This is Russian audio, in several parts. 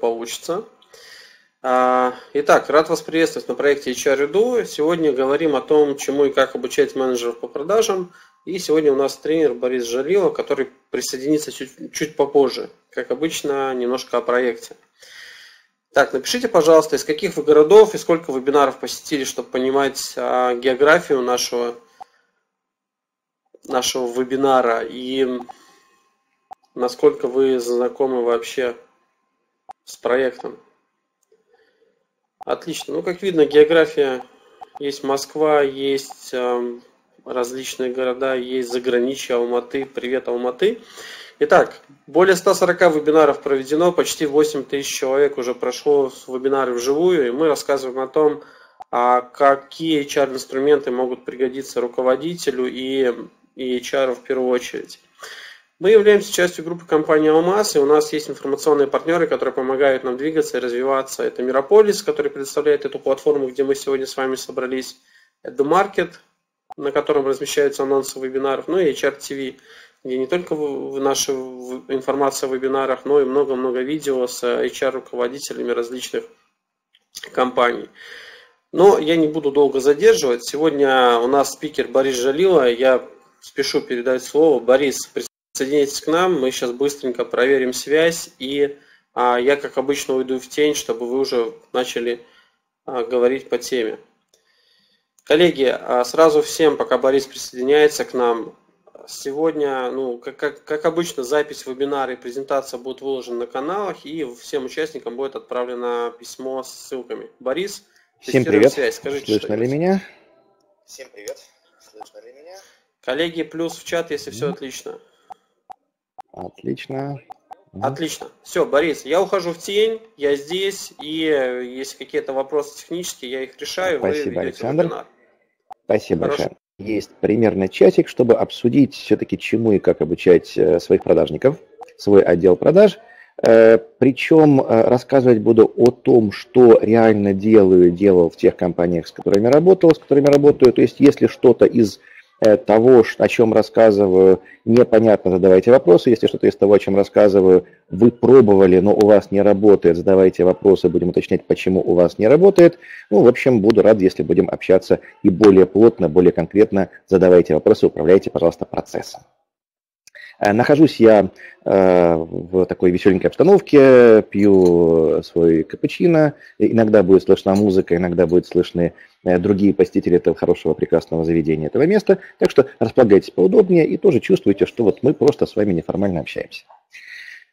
получится. А, итак, рад вас приветствовать на проекте HR Сегодня говорим о том, чему и как обучать менеджеров по продажам. И сегодня у нас тренер Борис Жалилов, который присоединится чуть, чуть попозже. Как обычно, немножко о проекте. Так, напишите, пожалуйста, из каких вы городов и сколько вебинаров посетили, чтобы понимать а, географию нашего, нашего вебинара и насколько вы знакомы вообще с проектом. Отлично. Ну, как видно, география есть Москва, есть э, различные города, есть заграничье Алматы. Привет, Алматы. Итак, более 140 вебинаров проведено, почти 8 тысяч человек уже прошло вебинары вживую, и мы рассказываем о том, а какие HR-инструменты могут пригодиться руководителю и, и HR в первую очередь. Мы являемся частью группы компании Алмаз, и у нас есть информационные партнеры, которые помогают нам двигаться и развиваться. Это Мирополис, который предоставляет эту платформу, где мы сегодня с вами собрались. Это Market, на котором размещаются анонсы вебинаров, ну и HR TV, где не только наша информация о вебинарах, но и много-много видео с HR-руководителями различных компаний. Но я не буду долго задерживать. Сегодня у нас спикер Борис Жалила. Я спешу передать слово. Борис, Присоединяйтесь к нам, мы сейчас быстренько проверим связь, и а, я, как обычно, уйду в тень, чтобы вы уже начали а, говорить по теме. Коллеги, а сразу всем, пока Борис присоединяется к нам, сегодня, ну, как, как, как обычно, запись вебинара и презентация будут выложены на каналах, и всем участникам будет отправлено письмо с ссылками. Борис, всем привет. связь. Скажите, Слышно ли меня? Всем привет. Слышно ли меня? Коллеги, плюс в чат, если mm. все отлично. Отлично. Отлично. Все, Борис, я ухожу в тень, я здесь, и э, если какие-то вопросы технические, я их решаю. Спасибо, Александр. Вебинар. Спасибо Хорошо. большое. Есть примерно часик, чтобы обсудить все-таки чему и как обучать э, своих продажников, свой отдел продаж. Э, Причем рассказывать буду о том, что реально делаю, делал в тех компаниях, с которыми работал, с которыми работаю. То есть, если что-то из того, о чем рассказываю, непонятно, задавайте вопросы. Если что-то из того, о чем рассказываю, вы пробовали, но у вас не работает, задавайте вопросы, будем уточнять, почему у вас не работает. Ну, в общем, буду рад, если будем общаться и более плотно, более конкретно задавайте вопросы, управляйте, пожалуйста, процессом. Э, нахожусь я э, в такой веселенькой обстановке, пью свой капучино, иногда будет слышна музыка, иногда будет слышны э, другие посетители этого хорошего, прекрасного заведения, этого места. Так что располагайтесь поудобнее и тоже чувствуйте, что вот мы просто с вами неформально общаемся.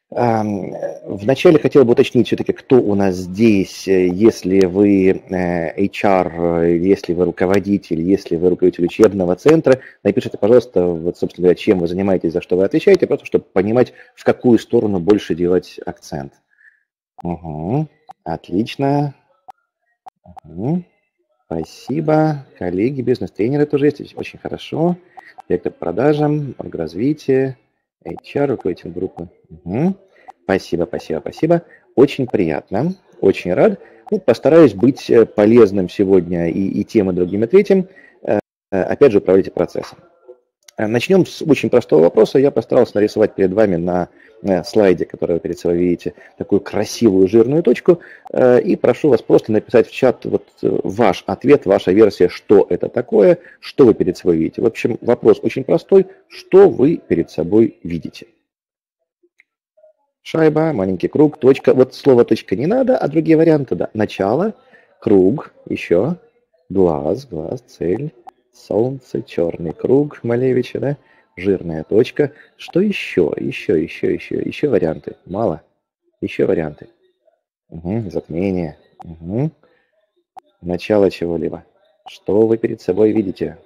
Вначале хотел бы уточнить все-таки, кто у нас здесь, если вы э, HR, если вы руководитель, если вы руководитель учебного центра, напишите, пожалуйста, вот, собственно говоря, чем вы занимаетесь, за что вы отвечаете, просто чтобы понимать, в какую сторону больше делать акцент. Угу. Отлично. Угу. Спасибо. Коллеги, бизнес-тренеры тоже есть, очень хорошо. Директор продажам, развитие. HR, руководитель группы. Угу. Спасибо, спасибо, спасибо. Очень приятно, очень рад. Ну, постараюсь быть э, полезным сегодня и, и тем, и другим, и третьим. Э, опять же, управляйте процессом. Э, начнем с очень простого вопроса. Я постарался нарисовать перед вами на Слайде, который вы перед собой видите, такую красивую жирную точку, э, и прошу вас просто написать в чат вот э, ваш ответ, ваша версия, что это такое, что вы перед собой видите. В общем, вопрос очень простой, что вы перед собой видите. Шайба, маленький круг, точка. Вот слово точка не надо, а другие варианты, да. Начало, круг, еще, глаз, глаз, цель, солнце, черный круг Малевича, да жирная точка. Что еще? Еще, еще, еще, еще варианты. Мало. Еще варианты. Угу, затмение. Угу. Начало чего-либо. Что вы перед собой видите?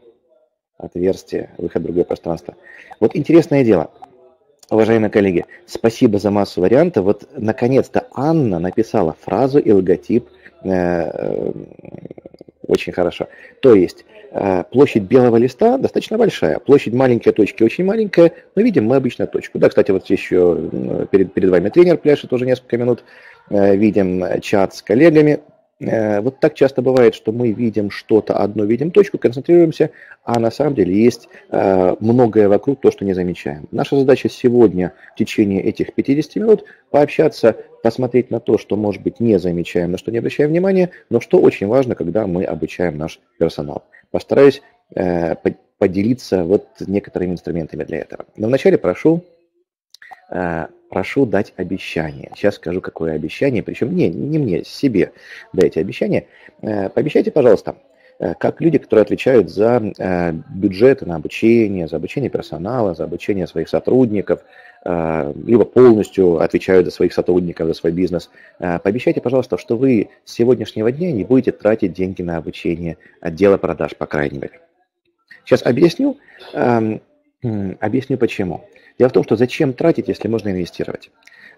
Отверстие, выход в другое пространство. Вот интересное дело. Уважаемые коллеги, спасибо за массу вариантов. Вот, наконец-то, Анна написала фразу и логотип э, очень хорошо. То есть, Э, площадь белого листа достаточно большая, площадь маленькой точки очень маленькая, но видим мы обычно точку. Да, кстати, вот еще перед, перед вами тренер пляшет уже несколько минут, э, видим чат с коллегами, вот так часто бывает, что мы видим что-то одно, видим точку, концентрируемся, а на самом деле есть э, многое вокруг, то, что не замечаем. Наша задача сегодня в течение этих 50 минут пообщаться, посмотреть на то, что, может быть, не замечаем, на что не обращаем внимания, но что очень важно, когда мы обучаем наш персонал. Постараюсь э, поделиться вот некоторыми инструментами для этого. Но вначале прошу прошу дать обещание. Сейчас скажу, какое обещание, причем не, не мне, себе дайте обещание. Э, пообещайте, пожалуйста, э, как люди, которые отвечают за э, бюджеты на обучение, за обучение персонала, за обучение своих сотрудников, либо полностью отвечают за своих сотрудников, за свой бизнес. Пообещайте, пожалуйста, что вы с сегодняшнего дня не будете тратить деньги на обучение отдела продаж, по крайней мере. Сейчас объясню, эм, объясню почему. Дело в том, что зачем тратить, если можно инвестировать?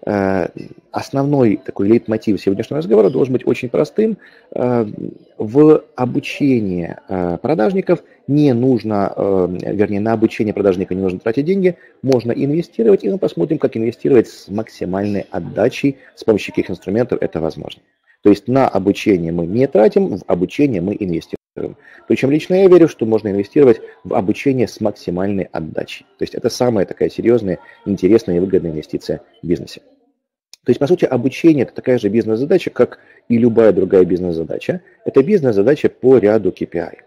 Э, основной такой лейтмотив сегодняшнего разговора должен быть очень простым. Э, в обучение э, продажников не нужно, вернее, на обучение продажника не нужно тратить деньги, можно инвестировать, и мы посмотрим, как инвестировать с максимальной отдачей, с помощью каких инструментов это возможно. То есть на обучение мы не тратим, в обучение мы инвестируем. Причем лично я верю, что можно инвестировать в обучение с максимальной отдачей. То есть это самая такая серьезная, интересная и выгодная инвестиция в бизнесе. То есть, по сути, обучение – это такая же бизнес-задача, как и любая другая бизнес-задача. Это бизнес-задача по ряду KPI.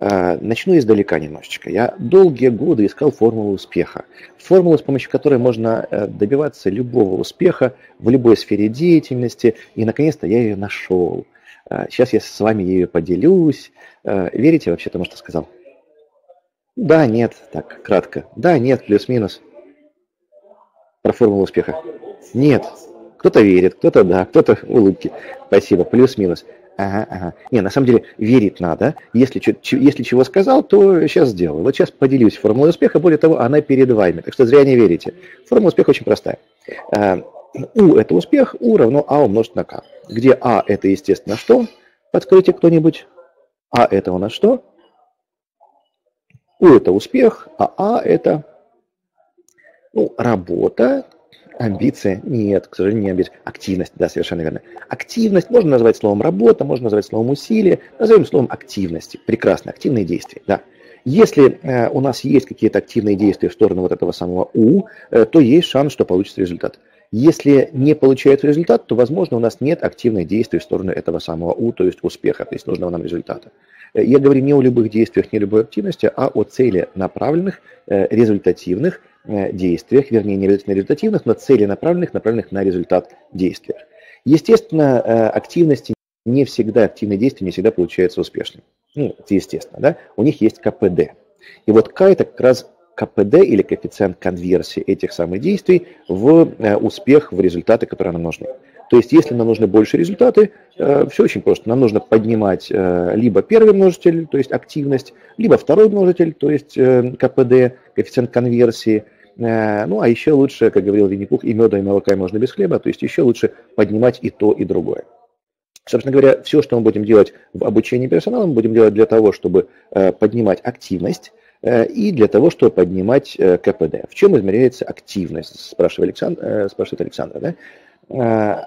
А, начну издалека немножечко. Я долгие годы искал формулу успеха. Формулу, с помощью которой можно э, добиваться любого успеха в любой сфере деятельности. И, наконец-то, я ее нашел. Сейчас а, я с вами ею поделюсь. А, верите вообще тому, что сказал? Да, нет, так, кратко. Да, нет, плюс-минус. Про формулу успеха. Нет. Кто-то верит, кто-то да, кто-то улыбки. Спасибо, плюс-минус. Ага, ага. Не, на самом деле верить надо. Если, если чего сказал, то сейчас сделаю. Вот сейчас поделюсь формулой успеха. Более того, она перед вами. Так что зря не верите. Формула успеха очень простая. U – это успех, U равно А умножить на К. Где А – это, естественно, что? Подскажите кто-нибудь. А – это у нас что? У – это успех, а А – это ну, работа, амбиция. Нет, к сожалению, не амбиция. Активность, да, совершенно верно. Активность можно назвать словом работа, можно назвать словом усилие. Назовем словом активности. Прекрасно, активные действия, да. Если э, у нас есть какие-то активные действия в сторону вот этого самого У, э, то есть шанс, что получится результат. Если не получается результат, то, возможно, у нас нет активных действий в сторону этого самого У, то есть успеха, то есть нужного нам результата. Э, я говорю не о любых действиях, не о любой активности, а о цели направленных, э, результативных э, действиях, вернее, не обязательно результативных, но целенаправленных, направленных на результат действиях. Естественно, активности не всегда, активные действия не всегда получаются успешными. Ну, это естественно, да? У них есть КПД. И вот К это как раз КПД или коэффициент конверсии этих самых действий в э, успех, в результаты, которые нам нужны. То есть, если нам нужны больше результаты, э, все очень просто. Нам нужно поднимать э, либо первый множитель, то есть активность, либо второй множитель, то есть КПД, коэффициент конверсии. Ну, а еще лучше, как говорил Винни-Пух, и меда, и молока можно без хлеба, то есть еще лучше поднимать и то, и другое. Собственно говоря, все, что мы будем делать в обучении персонала, мы будем делать для того, чтобы поднимать активность, и для того, чтобы поднимать э, КПД. В чем измеряется активность, спрашивает Александр. Э, спрашивает Александр да?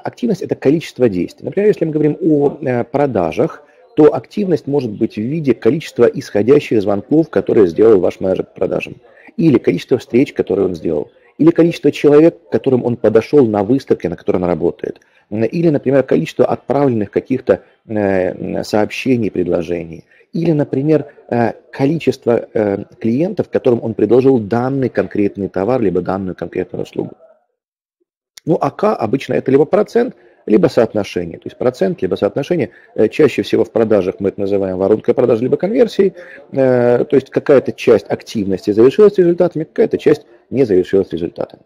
Активность – это количество действий. Например, если мы говорим о продажах, то активность может быть в виде количества исходящих звонков, которые сделал ваш менеджер по продажам, или количество встреч, которые он сделал, или количество человек, к которым он подошел на выставке, на которой он работает, или, например, количество отправленных каких-то сообщений, предложений – или, например, э, количество э, клиентов, которым он предложил данный конкретный товар, либо данную конкретную услугу. Ну, а К обычно это либо процент, либо соотношение. То есть процент, либо соотношение. Э, чаще всего в продажах мы это называем воронкой продаж, либо конверсией. То есть какая-то часть активности завершилась результатами, какая-то часть не завершилась результатами.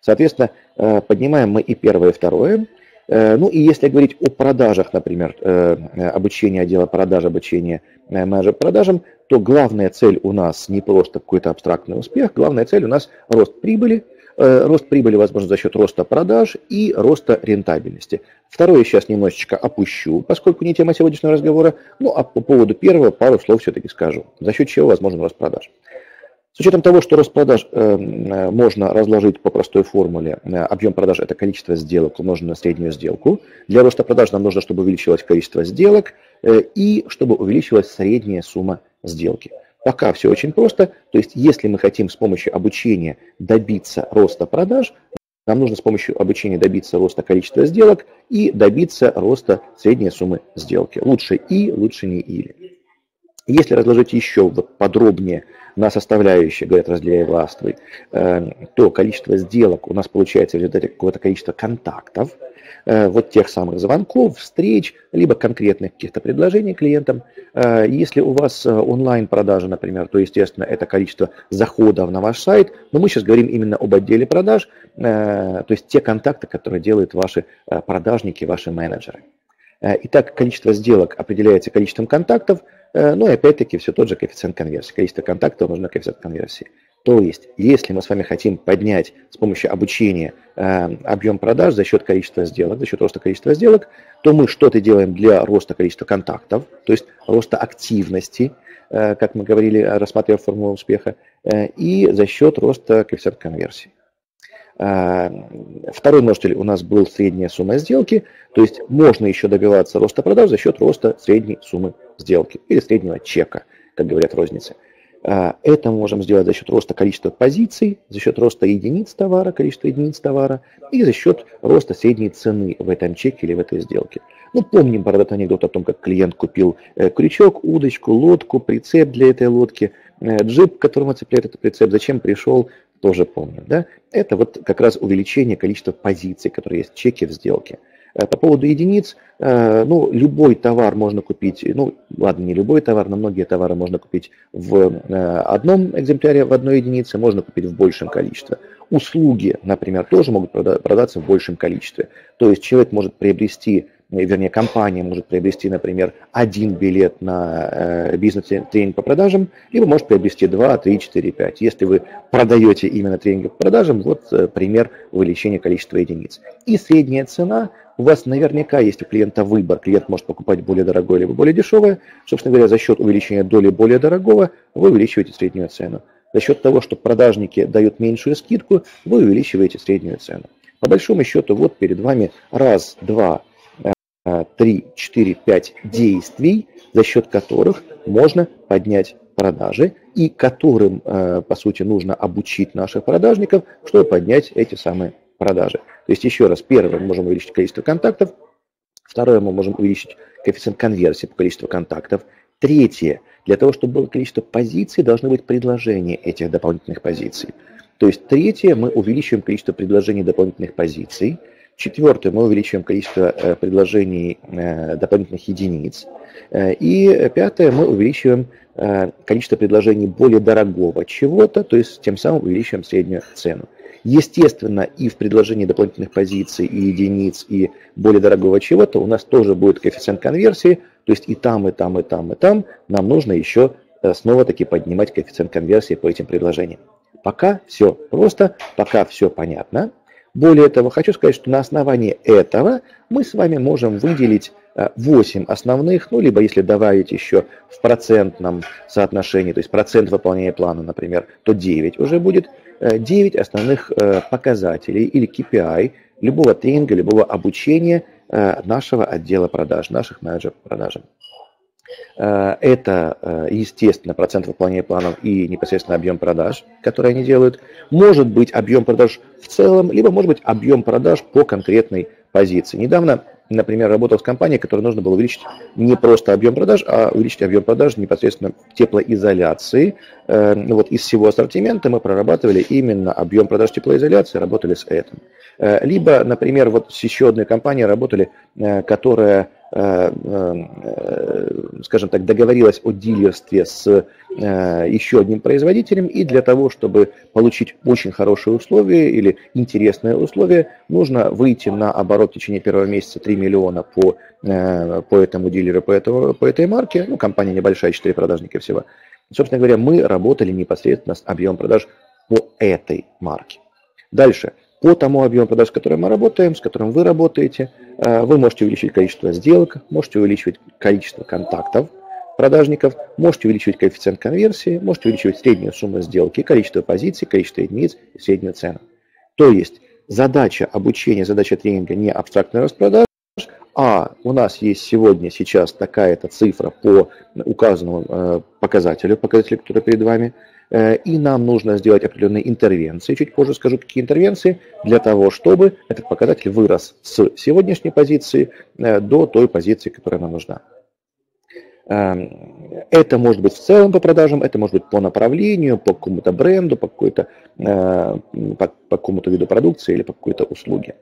Соответственно, поднимаем мы и первое, и второе. Э, ну и если говорить о продажах, например, э, обучение отдела продаж, обучение э, менеджера продажам, то главная цель у нас не просто какой-то абстрактный успех, главная цель у нас рост прибыли, рост прибыли возможно за счет роста продаж и роста рентабельности. Второе сейчас немножечко опущу, поскольку не тема сегодняшнего разговора, ну а по поводу первого пару слов все-таки скажу, за счет чего возможен рост продаж. С учетом того, что рост продаж э, можно разложить по простой формуле, объем продаж – это количество сделок умноженное на среднюю сделку. Для роста продаж нам нужно, чтобы увеличилось количество сделок и чтобы увеличилась средняя сумма сделки. Пока все очень просто. То есть, если мы хотим с помощью обучения добиться роста продаж, нам нужно с помощью обучения добиться роста количества сделок и добиться роста средней суммы сделки. Лучше и, лучше не или. Если разложить еще вот подробнее на составляющие, говорят, разделяя властвуй, э, то количество сделок у нас получается в результате какого-то количества контактов, э, вот тех самых звонков, встреч, либо конкретных каких-то предложений клиентам. Э, если у вас онлайн-продажи, например, то, естественно, это количество заходов на ваш сайт, но мы сейчас говорим именно об отделе продаж, то есть те контакты, которые делают ваши продажники, ваши менеджеры. Итак, количество сделок определяется количеством контактов – Э, ну и опять-таки все тот же коэффициент конверсии. Количество контактов нужно коэффициент конверсии. То есть, если мы с вами хотим поднять с помощью обучения э, объем продаж за счет количества сделок, за счет роста количества сделок, то мы что-то делаем для роста количества контактов, то есть роста активности, э, как мы говорили, рассматривая формулу успеха, э, и за счет роста коэффициента конверсии. А, второй множитель у нас был средняя сумма сделки, то есть можно еще добиваться роста продаж за счет роста средней суммы сделки или среднего чека, как говорят розницы. А, это мы можем сделать за счет роста количества позиций, за счет роста единиц товара, количества единиц товара и за счет роста средней цены в этом чеке или в этой сделке. Ну, помним про этот анекдот о том, как клиент купил э, крючок, удочку, лодку, прицеп для этой лодки, э, джип, к которому цепляет этот прицеп, зачем пришел, тоже помним. Да? Это вот как раз увеличение количества позиций, которые есть в чеке в сделке. Э, по поводу единиц, э, ну, любой товар можно купить, ну, ладно, не любой товар, но многие товары можно купить в э, одном экземпляре, в одной единице, можно купить в большем количестве. Услуги, например, тоже могут продаться в большем количестве. То есть человек может приобрести вернее, компания может приобрести, например, один билет на э, бизнес-тренинг по продажам, либо может приобрести 2, 3, 4, 5. Если вы продаете именно тренинги по продажам, вот э, пример увеличения количества единиц. И средняя цена, у вас наверняка есть у клиента выбор. Клиент может покупать более дорогое, либо более дешевое. Собственно говоря, за счет увеличения доли более дорогого вы увеличиваете среднюю цену. За счет того, что продажники дают меньшую скидку, вы увеличиваете среднюю цену. По большому счету, вот перед вами раз, два, 3, 4, 5 действий, за счет которых можно поднять продажи и которым, э, по сути, нужно обучить наших продажников, чтобы поднять эти самые продажи. То есть, еще раз, первое, мы можем увеличить количество контактов, второе, мы можем увеличить коэффициент конверсии по количеству контактов, третье, для того, чтобы было количество позиций, должны быть предложения этих дополнительных позиций. То есть, третье, мы увеличиваем количество предложений дополнительных позиций – Четвертое, мы увеличиваем количество э, предложений э, дополнительных единиц. Э, и пятое, мы увеличиваем количество предложений более дорогого чего-то, то есть тем самым увеличиваем среднюю цену. Естественно, и в предложении дополнительных позиций, и единиц, и более дорогого чего-то у нас тоже будет коэффициент конверсии, то есть и там, и там, и там, и там нам нужно еще снова-таки поднимать коэффициент конверсии по этим предложениям. Пока все просто, пока все понятно. Более того, хочу сказать, что на основании этого мы с вами можем выделить 8 э, основных, ну, либо если добавить еще в процентном соотношении, то есть процент выполнения плана, например, то 9 уже будет, 9 э, основных э, показателей или KPI любого тренинга, любого обучения нашего отдела продаж, наших менеджеров по продажам. Э, это, э, естественно, процент выполнения планов и непосредственно объем продаж, который они делают. Может быть объем продаж в целом, либо может быть объем продаж по конкретной позиции. Недавно, например, работал с компанией, которой нужно было увеличить не просто объем продаж, а увеличить объем продаж непосредственно теплоизоляции. Э, ну вот из всего ассортимента мы прорабатывали именно объем продаж теплоизоляции, работали с этим. Либо, например, вот с еще одной компанией работали, которая скажем так, договорилась о дилерстве с э, еще одним производителем, и для того, чтобы получить очень хорошие условия или интересные условия, нужно выйти на оборот в течение первого месяца 3 миллиона по, по этому дилеру, по, этого, по этой марке, ну, компания небольшая, 4 продажника всего. Собственно говоря, мы работали непосредственно с объемом продаж по этой марке. Дальше по тому объему продаж, с которым мы работаем, с которым вы работаете, э, вы можете увеличить количество сделок, можете увеличивать количество контактов продажников, можете увеличивать коэффициент конверсии, можете увеличивать среднюю сумму сделки, количество позиций, количество единиц среднюю цену. То есть задача обучения, задача тренинга не абстрактная распродажа, а у нас есть сегодня, сейчас такая-то цифра по указанному э, показателю, показателю, который перед вами, и нам нужно сделать определенные интервенции, чуть позже скажу, какие интервенции, для того, чтобы этот показатель вырос с сегодняшней позиции э, до той позиции, которая нам нужна. Эм, это может быть в целом по продажам, это может быть по направлению, по какому-то бренду, по, какой-то, по, по какому-то виду продукции или по какой-то услуге.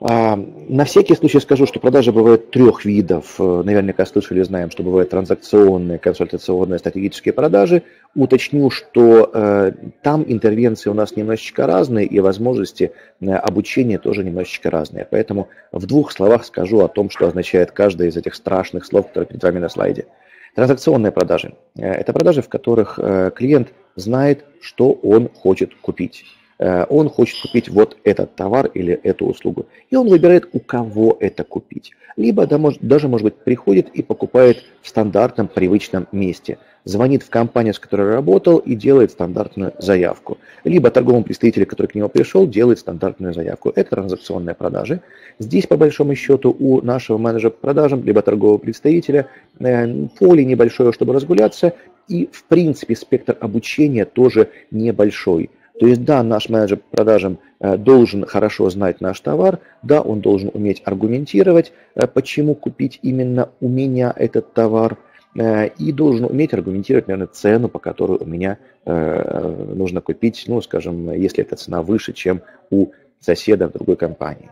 А, на всякий случай скажу, что продажи бывают трех видов. Э, наверняка слышали, знаем, что бывают транзакционные, консультационные, стратегические продажи. Уточню, что э, там интервенции у нас немножечко разные, и возможности э, обучения тоже немножечко разные. Поэтому в двух словах скажу о том, что означает каждое из этих страшных слов, которые перед вами на слайде. Транзакционные продажи. Это продажи, в которых клиент знает, что он хочет купить. Э, он хочет купить вот этот товар или эту услугу. И он выбирает, у кого это купить. Либо даже, может быть, приходит и покупает в стандартном, привычном месте. Звонит в компанию, с которой работал, и делает стандартную заявку. Либо торговому представителю, который к нему пришел, делает стандартную заявку. Это транзакционные продажи. Здесь, по большому счету, у нашего менеджера по продажам, либо торгового представителя, э, поле небольшое, чтобы разгуляться, и, в принципе, спектр обучения тоже небольшой. То есть, да, наш менеджер по продажам э, должен хорошо знать наш товар, да, он должен уметь аргументировать, э, почему купить именно у меня этот товар, э, и должен уметь аргументировать, наверное, цену, по которой у меня нужно купить, ну, скажем, если эта цена выше, чем у соседа в другой компании.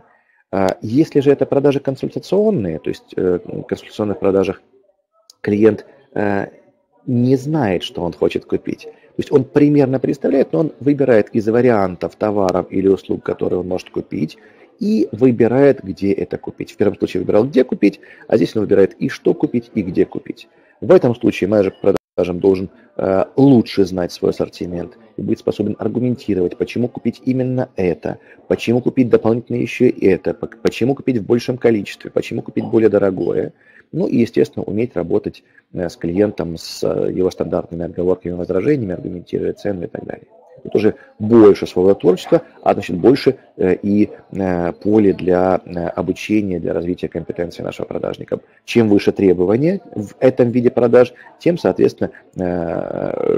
А если же это продажи консультационные, то есть в консультационных продажах клиент не знает, что он хочет купить, то есть он примерно представляет, но он выбирает из вариантов товаров или услуг, которые он может купить, и выбирает, где это купить. В первом случае выбирал, где купить, а здесь он выбирает и что купить, и где купить. В этом случае менеджер продажам должен э, лучше знать свой ассортимент и быть способен аргументировать, почему купить именно это, почему купить дополнительно еще это, почему купить в большем количестве, почему купить более дорогое. Ну и, естественно, уметь работать э, с клиентом, с э, его стандартными отговорками, возражениями, аргументируя цену и так далее. Тут уже больше своего творчества, а значит больше э, и поле для обучения, для развития компетенции нашего продажника. Чем выше требования в этом виде продаж, тем, соответственно,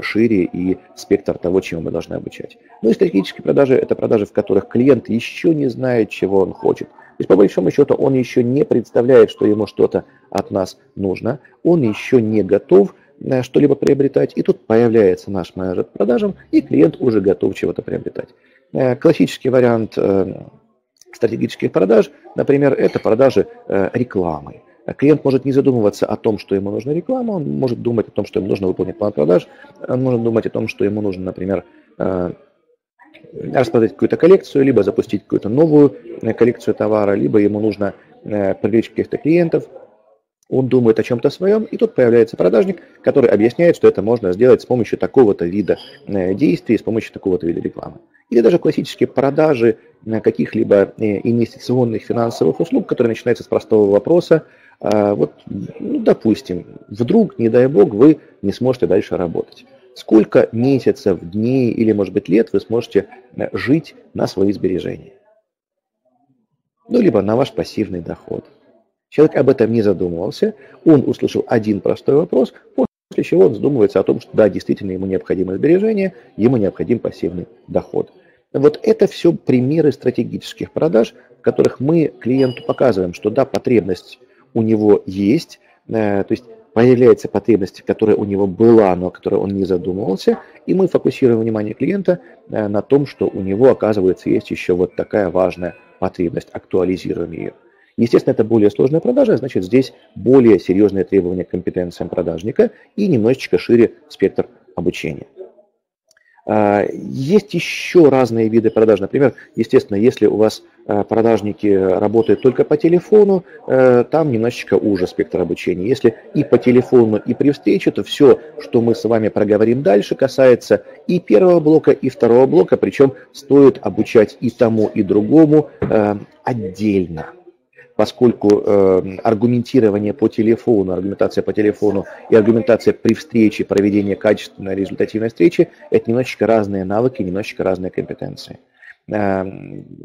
шире и спектр того, чему мы должны обучать. Ну и стратегические продажи – это продажи, в которых клиент еще не знает, чего он хочет. То есть, по большому счету, он еще не представляет, что ему что-то от нас нужно, он еще не готов э, что-либо приобретать, и тут появляется наш менеджер по продажам, и клиент уже готов чего-то приобретать. Э, классический вариант э, стратегических продаж, например, это продажи рекламы. Клиент может не задумываться о том, что ему нужна реклама, он может думать о том, что ему нужно выполнить план продаж, он может думать о том, что ему нужно, например, распродать какую-то коллекцию, либо запустить какую-то новую э, коллекцию товара, либо ему нужно э, привлечь каких-то клиентов. Он думает о чем-то своем, и тут появляется продажник, который объясняет, что это можно сделать с помощью такого-то вида э, действий, с помощью такого-то вида рекламы. Или даже классические продажи каких-либо инвестиционных финансовых услуг, которые начинаются с простого вопроса. А, вот, ну, допустим, вдруг, не дай бог, вы не сможете дальше работать сколько месяцев, дней или, может быть, лет вы сможете э, жить на свои сбережения. Ну, либо на ваш пассивный доход. Человек об этом не задумывался, он услышал один простой вопрос, после чего он задумывается о том, что да, действительно ему необходимо сбережение, ему необходим пассивный доход. Вот это все примеры стратегических продаж, в которых мы клиенту показываем, что да, потребность у него есть, э, то есть появляется потребность, которая у него была, но о которой он не задумывался, и мы фокусируем внимание клиента э, на том, что у него, оказывается, есть еще вот такая важная потребность, актуализируем ее. Естественно, это более сложная продажа, значит, здесь более серьезные требования к компетенциям продажника и немножечко шире спектр обучения. А, есть еще разные виды продаж. Например, естественно, если у вас а, продажники работают только по телефону, э, там немножечко уже спектр обучения. Если и по телефону, и при встрече, то все, что мы с вами проговорим дальше, касается и первого блока, и второго блока, причем стоит обучать и тому, и другому э, отдельно. поскольку э, аргументирование по телефону, аргументация по телефону и аргументация при встрече, проведение качественной результативной встречи – это немножечко разные навыки, немножечко разные компетенции. Э,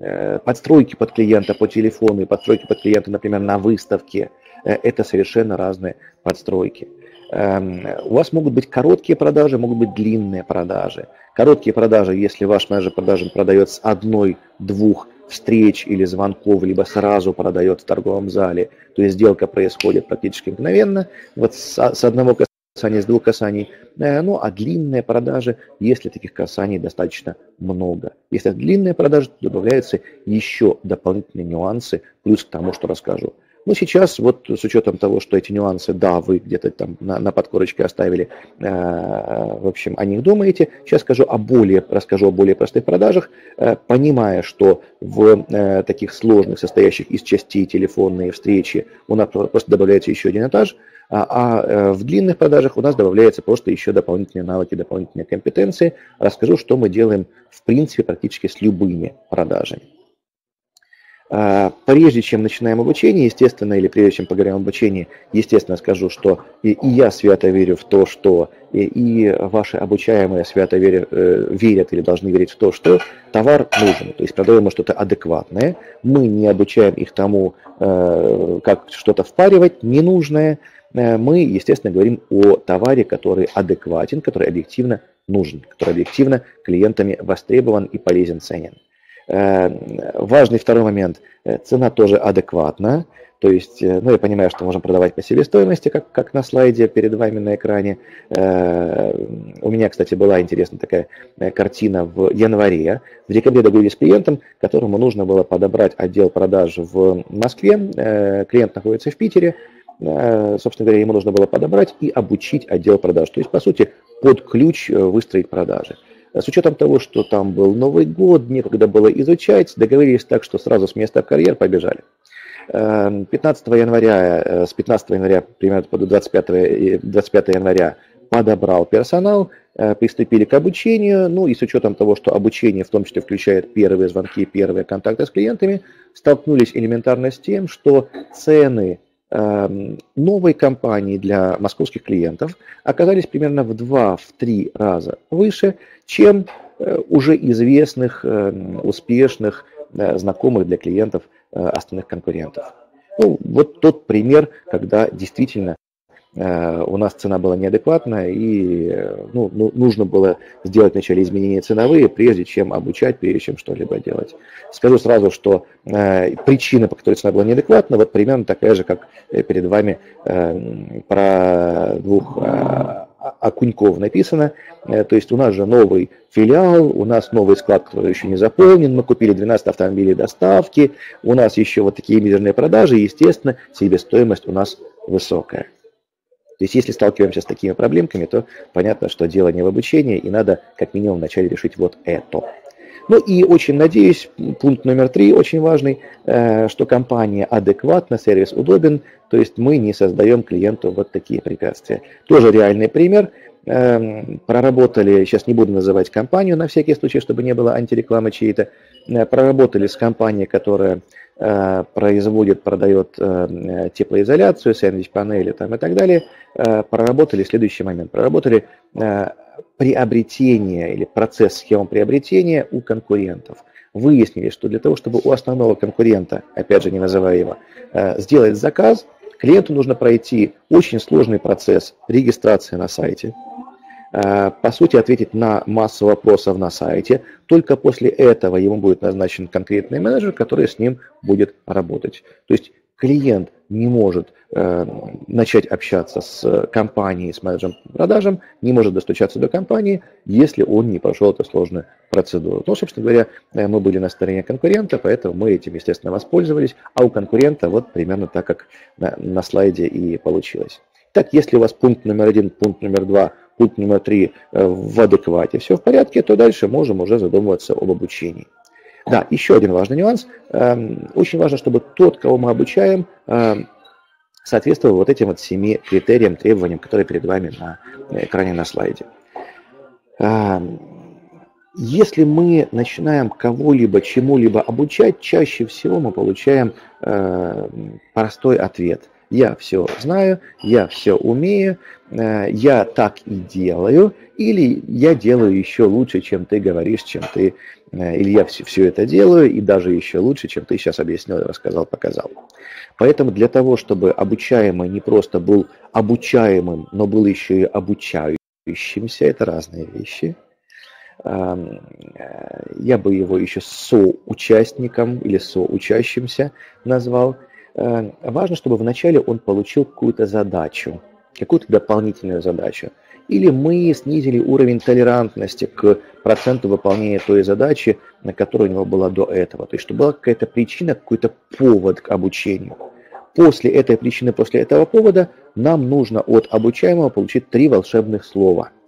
э, подстройки под клиента по телефону и подстройки под клиента, например, на выставке – это совершенно разные подстройки. Эм, у вас могут быть короткие продажи, могут быть длинные продажи. Короткие продажи, если ваш менеджер продажи продает с одной, двух встреч или звонков, либо сразу продает в торговом зале, то есть сделка происходит практически мгновенно, вот с одного касания, с двух касаний, э, ну а длинные продажи, если таких касаний достаточно много. Если длинные продажи, то добавляются еще дополнительные нюансы, плюс к тому, что расскажу. Ну, сейчас вот с учетом того, что эти нюансы, да, вы где-то там на, на подкорочке оставили, э, в общем, о них думаете. Сейчас скажу о более, расскажу о более простых продажах, э, понимая, что в э, таких сложных, состоящих из частей телефонные встречи у нас просто добавляется еще один этаж, а, а э, в длинных продажах у нас добавляется просто еще дополнительные навыки, дополнительные компетенции. Расскажу, что мы делаем в принципе практически с любыми продажами. А, прежде чем начинаем обучение, естественно, или прежде чем поговорим об обучении, естественно, скажу, что и, и я свято верю в то, что и, и ваши обучаемые свято верят, э, верят или должны верить в то, что товар нужен, то есть продаем что-то адекватное, мы не обучаем их тому, э, как что-то впаривать ненужное, э, мы, естественно, говорим о товаре, который адекватен, который объективно нужен, который объективно клиентами востребован и полезен, ценен. Э, важный второй момент. Э, цена тоже адекватна. То есть, э, ну, я понимаю, что можем продавать по себестоимости, как, как на слайде перед вами на экране. У меня, кстати, была интересная такая картина в январе. В декабре договорились с клиентом, которому нужно было подобрать отдел продаж в Москве. Клиент находится в Питере. Собственно говоря, ему нужно было подобрать и обучить отдел продаж. То есть, по сути, под ключ выстроить продажи. С учетом того, что там был Новый год, некогда было изучать, договорились так, что сразу с места в карьер побежали. 15 эм, января, э, с 15 января, примерно по 25, 25 января подобрал персонал, э, приступили к обучению, ну и с учетом того, что обучение в том числе включает первые звонки, первые контакты с клиентами, столкнулись элементарно с тем, что цены Эм, новой компании для московских клиентов оказались примерно в 2-3 раза выше, чем э, уже известных, эм, успешных, э, знакомых для клиентов э, остальных конкурентов. Ну, вот тот пример, когда действительно у нас цена была неадекватная, и э, ну, ну, нужно было сделать вначале изменения ценовые, прежде чем обучать, прежде чем что-либо делать. Скажу сразу, что э, причина, по которой цена была неадекватна, вот примерно такая же, как э, перед вами э, про двух э, Окуньков написано. То есть у нас же новый филиал, у нас новый склад, который еще не заполнен, мы купили 12 автомобилей доставки, у нас еще вот такие мизерные продажи, и, естественно, себестоимость у нас высокая. То есть если сталкиваемся с такими проблемками, то понятно, что дело не в обучении, и надо как минимум вначале решить вот это. Ну и очень надеюсь, пункт номер три очень важный, э, что компания адекватна, сервис удобен, то есть мы не создаем клиенту вот такие препятствия. Тоже реальный пример. Эм, проработали, сейчас не буду называть компанию на всякий случай, чтобы не было антирекламы чьей-то, проработали с компанией, которая Э, производит, продает э, теплоизоляцию, сэндвич-панели там, и так далее, э, проработали следующий момент. Проработали приобретение или процесс схемы приобретения у конкурентов. Выяснили, что для того, чтобы у основного конкурента, опять же не называя его, сделать заказ, клиенту нужно пройти очень сложный процесс регистрации на сайте, Э, по сути, ответить на массу вопросов на сайте. Только после этого ему будет назначен конкретный менеджер, который с ним будет работать. То есть клиент не может э, начать общаться с компанией, с менеджером продажам, не может достучаться до компании, если он не прошел эту сложную процедуру. Ну, собственно говоря, э, мы были на стороне конкурента, поэтому мы этим, естественно, воспользовались, а у конкурента вот примерно так, как на, на слайде и получилось. Так, если у вас пункт номер один, пункт номер два – пункт номер три э, в адеквате, все в порядке, то дальше можем уже задумываться об обучении. Да, еще один важный нюанс. Эм, очень важно, чтобы тот, кого мы обучаем, эм, соответствовал вот этим вот семи критериям, требованиям, которые перед вами на экране на слайде. Эм, Если мы начинаем кого-либо чему-либо обучать, чаще всего мы получаем простой ответ. Я все знаю, я все умею, э, я так и делаю, или я делаю еще лучше, чем ты говоришь, чем ты, э, или я все, все это делаю, и даже еще лучше, чем ты сейчас объяснил, рассказал, показал. Поэтому для того, чтобы обучаемый не просто был обучаемым, но был еще и обучающимся, это разные вещи – Э, я бы его еще соучастником или соучащимся назвал. Э, важно, чтобы вначале он получил какую-то задачу, какую-то дополнительную задачу. Или мы снизили уровень толерантности к проценту выполнения той задачи, на которой у него была до этого. То есть, чтобы была какая-то причина, какой-то повод к обучению. После этой причины, после этого повода, нам нужно от обучаемого получить три волшебных слова –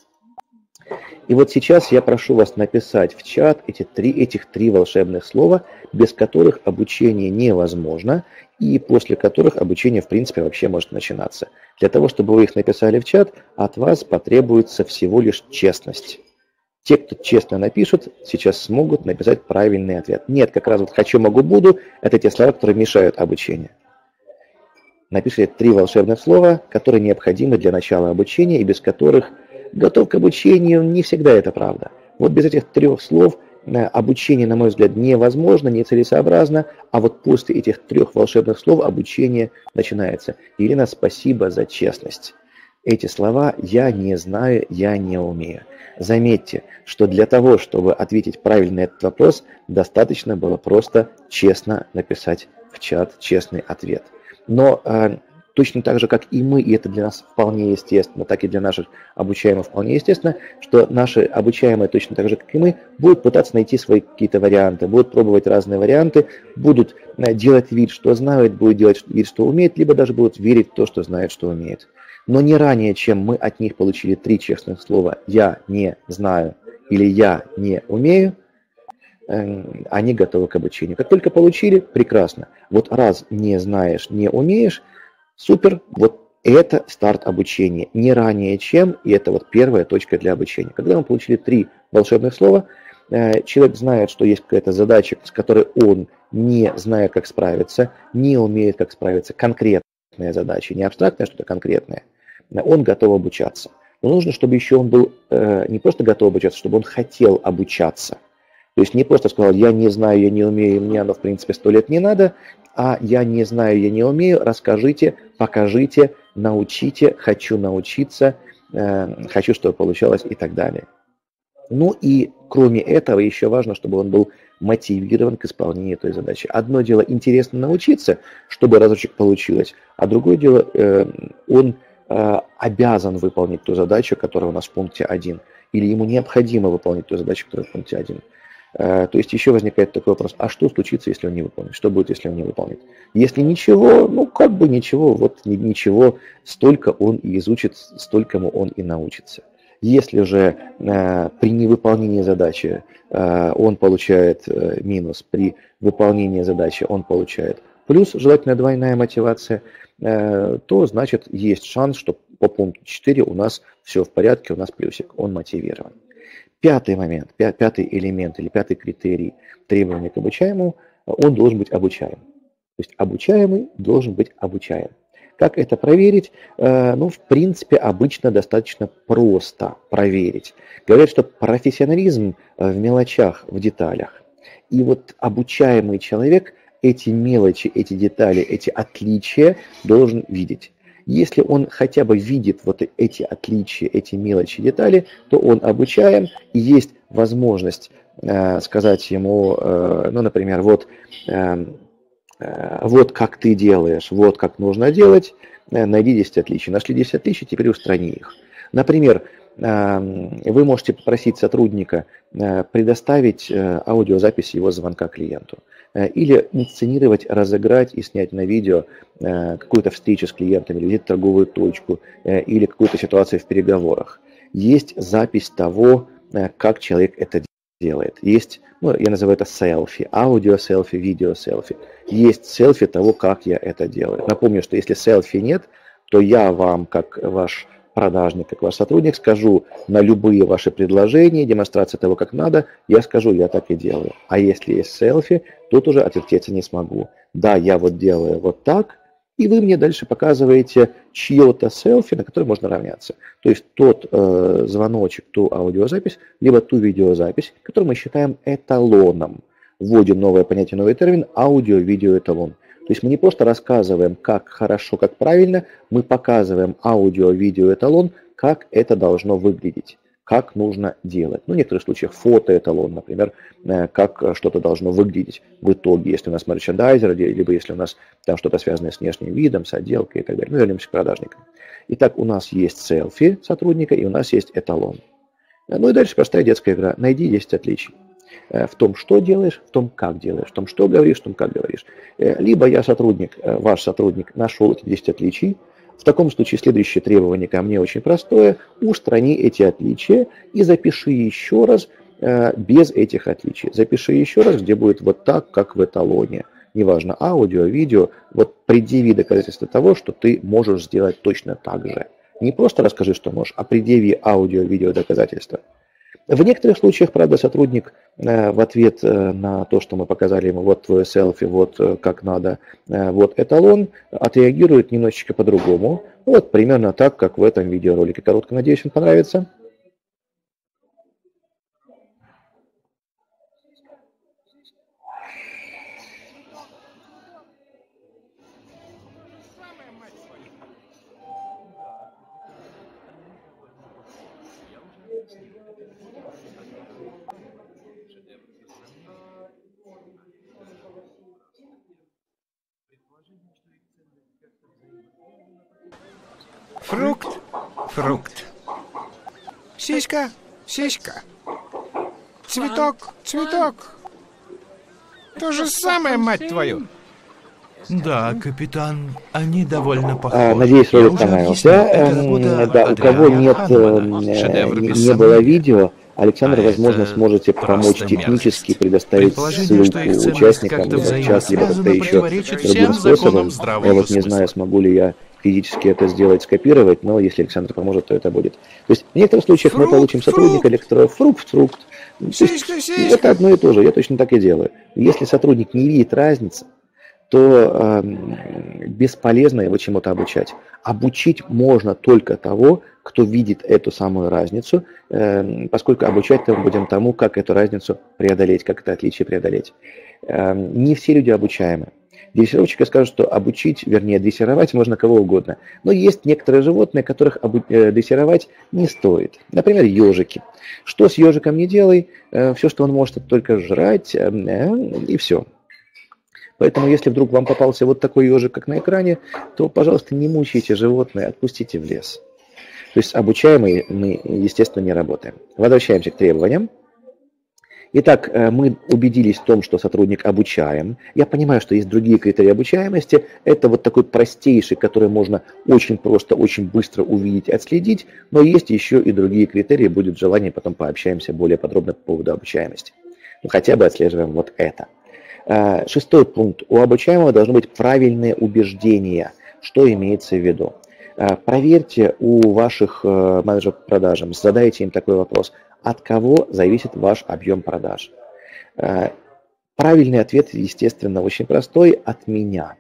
и вот сейчас я прошу вас написать в чат эти три, этих три волшебных слова, без которых обучение невозможно, и после которых обучение в принципе вообще может начинаться. Для того, чтобы вы их написали в чат, от вас потребуется всего лишь честность. Те, кто честно напишут, сейчас смогут написать правильный ответ. Нет, как раз вот «хочу, могу, буду» – это те слова, которые мешают обучению. Напишите три волшебных слова, которые необходимы для начала обучения и без которых – готов к обучению, не всегда это правда. Вот без этих трех слов э, обучение, на мой взгляд, невозможно, нецелесообразно, а вот после этих трех волшебных слов обучение начинается. Ирина, спасибо за честность. Эти слова «я не знаю», «я не умею». Заметьте, что для того, чтобы ответить правильно на этот вопрос, достаточно было просто честно написать в чат честный ответ. Но э, точно так же, как и мы, и это для нас вполне естественно, так и для наших обучаемых вполне естественно, что наши обучаемые точно так же, как и мы, будут пытаться найти свои какие-то варианты, будут пробовать разные варианты, будут э, делать вид, что знают, будут делать вид, что умеют, либо даже будут верить в то, что знают, что умеют. Но не ранее, чем мы от них получили три честных слова «я не знаю» или «я не умею», эм, они готовы к обучению. Как только получили, прекрасно. Вот раз не знаешь, не умеешь – Супер, вот это старт обучения. Не ранее чем, и это вот первая точка для обучения. Когда мы получили три волшебных слова, э, человек знает, что есть какая-то задача, с которой он, не зная, как справиться, не умеет, как справиться, конкретная задача, не абстрактная, а что-то конкретное, он готов обучаться. Но нужно, чтобы еще он был э, не просто готов обучаться, чтобы он хотел обучаться. То есть не просто сказал, я не знаю, я не умею, мне оно в принципе сто лет не надо, а я не знаю, я не умею, расскажите, покажите, научите, хочу научиться, э, хочу, чтобы получалось и так далее. Ну и кроме этого еще важно, чтобы он был мотивирован к исполнению той задачи. Одно дело интересно научиться, чтобы разочек получилось, а другое дело э, он э, обязан выполнить ту задачу, которая у нас в пункте 1, или ему необходимо выполнить ту задачу, которая в пункте 1. Э, то есть еще возникает такой вопрос, а что случится, если он не выполнит? Что будет, если он не выполнит? Если ничего, ну как бы ничего, вот ничего, столько он и изучит, столькому он и научится. Если же э, при невыполнении задачи э, он получает э, минус, при выполнении задачи он получает плюс, желательно двойная мотивация, э, то значит есть шанс, что по пункту 4 у нас все в порядке, у нас плюсик, он мотивирован. Пятый момент, пятый элемент или пятый критерий требования к обучаемому, он должен быть обучаем. То есть обучаемый должен быть обучаем. Как это проверить? Э, ну, в принципе, обычно достаточно просто проверить. Говорят, что профессионализм в мелочах, в деталях. И вот обучаемый человек эти мелочи, эти детали, эти отличия должен видеть. Если он хотя бы видит вот эти отличия, эти мелочи, детали, то он обучаем, и есть возможность э, сказать ему, э, ну, например, вот, э, э, вот как ты делаешь, вот как нужно делать, э, найди 10 отличий. Нашли 10 отличий, теперь устрани их. Например, э, вы можете попросить сотрудника предоставить аудиозапись его звонка клиенту. Э, или инсценировать, разыграть и снять на видео э, какую-то встречу с клиентами, или торговую точку, э, или какую-то ситуацию в переговорах. Есть запись того, как человек это делает. Есть, ну, я называю это селфи, аудио селфи, видео селфи. Есть селфи того, как я это делаю. Напомню, что если селфи нет, то я вам, как ваш продажник, как ваш сотрудник, скажу на любые ваши предложения, демонстрации того, как надо, я скажу, я так и делаю. А если есть селфи, тут уже отвертеться не смогу. Да, я вот делаю вот так, и вы мне дальше показываете чье-то селфи, на которое можно равняться. То есть тот э, звоночек, ту аудиозапись, либо ту видеозапись, которую мы считаем эталоном. Вводим новое понятие, новый термин – аудио-видео-эталон. То есть мы не просто рассказываем, как хорошо, как правильно, мы показываем аудио-видео-эталон, как это должно выглядеть как нужно делать. Ну, в некоторых случаях фотоэталон, например, э, как что-то должно выглядеть в итоге, если у нас мерчендайзер, либо если у нас там что-то связанное с внешним видом, с отделкой и так далее. Ну, вернемся к продажникам. Итак, у нас есть селфи сотрудника и у нас есть эталон. Ну и дальше простая детская игра. Найди 10 отличий э, в том, что делаешь, в том, как делаешь, в том, что говоришь, в том, как говоришь. Э, либо я сотрудник, ваш сотрудник, нашел эти 10 отличий, в таком случае следующее требование ко мне очень простое. Устрани эти отличия и запиши еще раз э, без этих отличий. Запиши еще раз, где будет вот так, как в эталоне. Неважно, аудио, видео. Вот предъяви доказательства того, что ты можешь сделать точно так же. Не просто расскажи, что можешь, а предъяви аудио, видео доказательства. В некоторых случаях, правда, сотрудник э, в ответ э, на то, что мы показали ему, вот твое селфи, вот э, как надо, вот эталон, отреагирует немножечко по-другому. Вот примерно так, как в этом видеоролике. Коротко, надеюсь, он понравится. Фрукт. Сиська, сиська. Цветок, цветок. То же самое, мать твою. Да, капитан, они довольно похожи. А, надеюсь, ролик понравился. Эм, да, у кого нет, э, не было видео, Александр, возможно, сможете помочь технически предоставить ссылку участникам в чат, либо как-то еще другим способом. Я вот не знаю, смогу ли я физически это сделать, скопировать, но если Александр поможет, то это будет. То есть в некоторых случаях фрукт, мы получим сотрудника электров, фрукт, фрукт. Сиська, сиська. Это одно и то же, я точно так и делаю. Если сотрудник не видит разницы, то э, бесполезно его чему-то обучать. Обучить можно только того, кто видит эту самую разницу, э, поскольку обучать мы будем тому, как эту разницу преодолеть, как это отличие преодолеть. Э, не все люди обучаемы. Дрессировщики скажут, что обучить, вернее, дрессировать можно кого угодно. Но есть некоторые животные, которых обу- э, дрессировать не стоит. Например, ежики. Что с ежиком не делай, э, все, что он может, это только жрать, э, и все. Поэтому, если вдруг вам попался вот такой ежик, как на экране, то, пожалуйста, не мучайте животное, отпустите в лес. То есть обучаемые мы, естественно, не работаем. Возвращаемся к требованиям. Итак, э, мы убедились в том, что сотрудник обучаем. Я понимаю, что есть другие критерии обучаемости. Это вот такой простейший, который можно очень просто, очень быстро увидеть отследить. Но есть еще и другие критерии. Будет желание, потом пообщаемся более подробно по поводу обучаемости. Ну, хотя бы отслеживаем вот это. Э, шестой пункт. У обучаемого должны быть правильные убеждения. Что имеется в виду? Э, проверьте у ваших менеджеров по продажам, задайте им такой вопрос – от кого зависит ваш объем продаж? Э, правильный ответ, естественно, очень простой, от меня.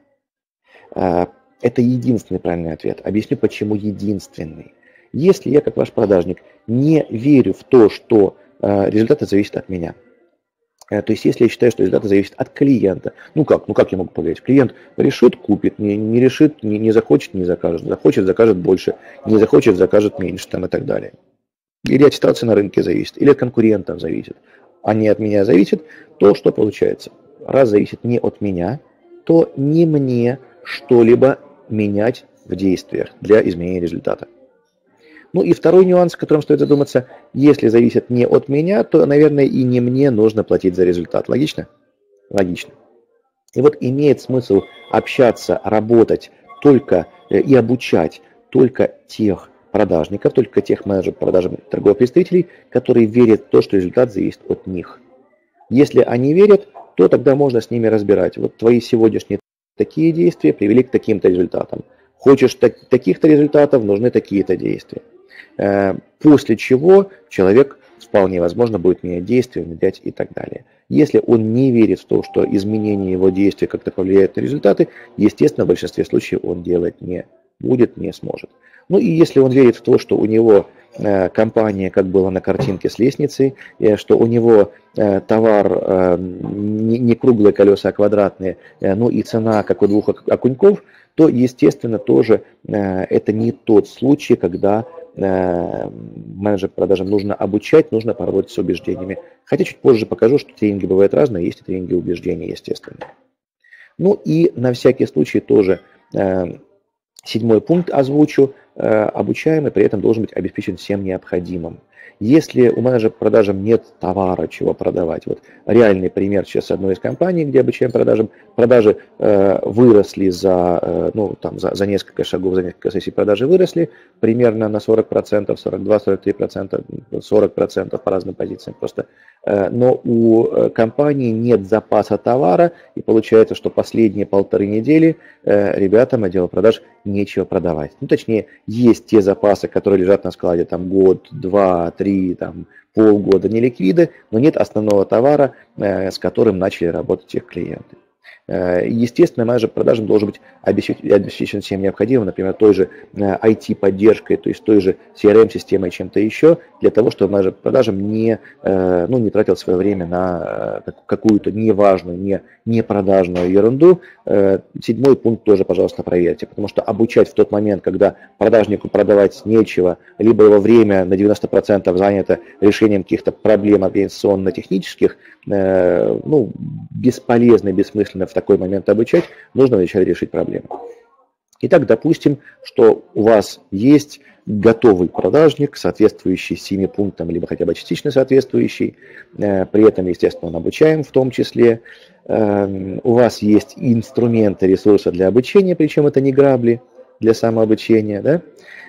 Э, это единственный правильный ответ. Объясню, почему единственный. Если я, как ваш продажник, не верю в то, что э, результаты зависят от меня, то есть, если я считаю, что результаты зависят от клиента, ну как, ну как я могу поверить? Клиент решит, купит, не, не решит, не, не захочет, не закажет, захочет, закажет больше, не захочет, закажет меньше там и так далее. Или от ситуации на рынке зависит, или от конкурентов зависит, а не от меня зависит, то что получается? Раз зависит не от меня, то не мне что-либо менять в действиях для изменения результата. Ну и второй нюанс, о котором стоит задуматься, если зависит не от меня, то, наверное, и не мне нужно платить за результат. Логично? Логично. И вот имеет смысл общаться, работать только э, и обучать только тех продажников, только тех менеджеров продажи торговых представителей, которые верят в то, что результат зависит от них. Если они верят, то тогда можно с ними разбирать. Вот твои сегодняшние такие действия привели к таким-то результатам. Хочешь так, таких-то результатов, нужны такие-то действия. После чего человек вполне возможно будет менять действия, внедрять и так далее. Если он не верит в то, что изменение его действий как-то повлияет на результаты, естественно, в большинстве случаев он делать не будет, не сможет. Ну и если он верит в то, что у него э, компания, как было на картинке с лестницей, э, что у него э, товар не круглые колеса, а квадратные, ну и цена, как у двух окуньков, то, естественно, тоже это не тот случай, когда менеджер продажам нужно обучать, нужно поработать с убеждениями. Хотя чуть позже покажу, что тренинги бывают разные, есть и тренинги убеждений, естественно. Ну и на всякий случай тоже седьмой пункт озвучу – Э, обучаемый при этом должен быть обеспечен всем необходимым. Если у менеджера продажам нет товара, чего продавать, вот реальный пример сейчас одной из компаний, где обучаем продажам, продажи э, выросли за, э, ну, там, за, за несколько шагов, за несколько сессий продажи выросли примерно на 40%, 42-43%, 40% по разным позициям просто. Э, но у э, компании нет запаса товара, и получается, что последние полторы недели э, ребятам отдела продаж нечего продавать. Ну, точнее, есть те запасы, которые лежат на складе там год, два, три, там, полгода неликвиды, но нет основного товара, э, с которым начали работать их клиенты. Э, естественно, менеджер продажам должен быть обеспечен всем необходимым, например, той же IT-поддержкой, э, то есть той же CRM-системой, чем-то еще, для того, чтобы менеджер продажам не, э, ну, не тратил свое время на какую-то неважную, не, не продажную ерунду. Седьмой пункт тоже, пожалуйста, проверьте, потому что обучать в тот момент, когда продажнику продавать нечего, либо его время на 90% занято решением каких-то проблем организационно-технических, ну, бесполезно, бессмысленно в такой момент обучать, нужно вначале решить проблему. Итак, допустим, что у вас есть готовый продажник, соответствующий 7 пунктам, либо хотя бы частично соответствующий. Э, при этом, естественно, он обучаем в том числе. Эм, у вас есть инструменты, ресурсы для обучения, причем это не грабли для самообучения. Да?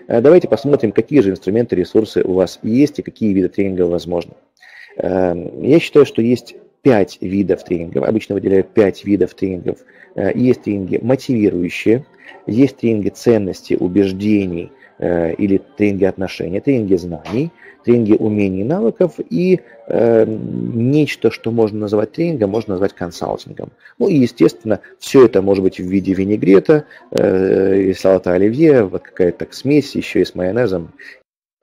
Э, давайте посмотрим, какие же инструменты, ресурсы у вас есть и какие виды тренингов возможны. Эм, я считаю, что есть пять видов тренингов. Обычно выделяют пять видов тренингов. Э, есть тренинги мотивирующие, есть тренинги ценностей, убеждений э, или тренинги отношений, тренинги знаний, тренинги умений и навыков и э, нечто, что можно назвать тренингом, можно назвать консалтингом. Ну и, естественно, все это может быть в виде винегрета, э, и салата оливье, вот какая-то смесь еще и с майонезом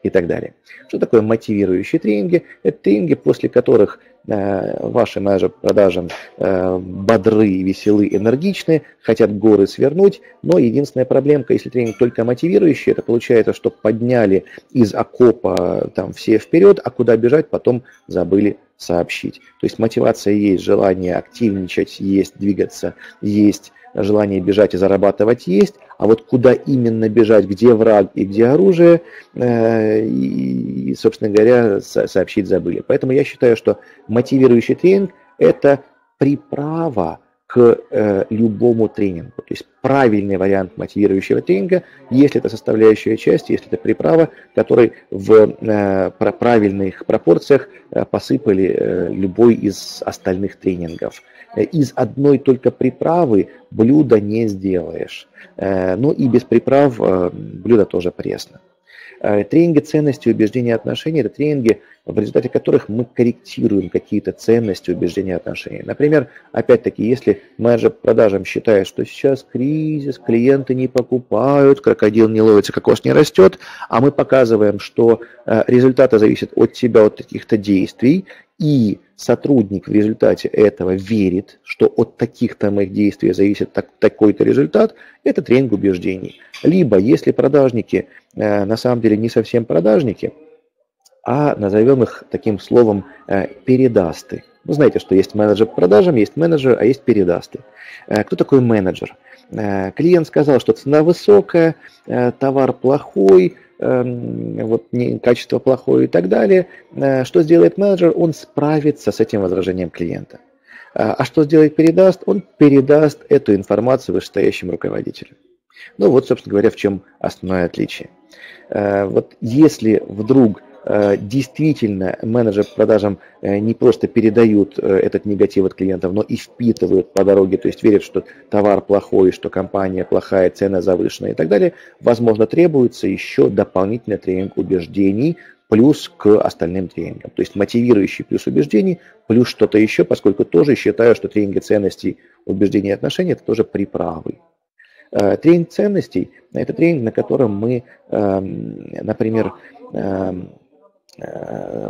и так далее. Что такое мотивирующие тренинги? Это тренинги, после которых ваши менеджеры по продажам э, бодры, веселы, энергичны, хотят горы свернуть, но единственная проблемка, если тренинг только мотивирующий, это получается, что подняли из окопа там все вперед, а куда бежать потом забыли сообщить. То есть мотивация есть, желание активничать есть, двигаться есть, желание бежать и зарабатывать есть, а вот куда именно бежать, где враг и где оружие, э, и, собственно говоря, сообщить забыли. Поэтому я считаю, что мотивирующий тренинг – это приправа к э, любому тренингу. То есть правильный вариант мотивирующего тренинга, если это составляющая часть, если это приправа, которой в э, правильных пропорциях посыпали любой из остальных тренингов. Э, из одной только приправы блюдо не сделаешь. Э, ну и без приправ э, блюдо тоже пресно. Тренинги ценности, убеждения, отношений – это тренинги, в результате которых мы корректируем какие-то ценности, убеждения, отношения. Например, опять-таки, если менеджер продажам считает, что сейчас кризис, клиенты не покупают, крокодил не ловится, кокос не растет, а мы показываем, что результаты зависят от тебя, от каких-то действий, и сотрудник в результате этого верит, что от таких-то моих действий зависит так, такой-то результат, это тренинг убеждений. Либо, если продажники э, на самом деле не совсем продажники, а назовем их таким словом э, передасты. Вы знаете, что есть менеджер по продажам, есть менеджер, а есть передасты. Э, кто такой менеджер? Э, клиент сказал, что цена высокая, э, товар плохой, Эм, вот, качество плохое и так далее, э, что сделает менеджер? Он справится с этим возражением клиента. А, а что сделает передаст? Он передаст эту информацию вышестоящему руководителю. Ну вот, собственно говоря, в чем основное отличие. Э, вот если вдруг действительно менеджер по продажам э, не просто передают этот негатив от клиентов, но и впитывают по дороге, то есть верят, что товар плохой, что компания плохая, цена завышенная и так далее, возможно, требуется еще дополнительный тренинг убеждений, плюс к остальным тренингам. То есть мотивирующий плюс убеждений, плюс что-то еще, поскольку тоже считаю, что тренинги ценностей, убеждений и отношений – это тоже приправы. Э, тренинг ценностей – это тренинг, на котором мы, эм, например, эм, э,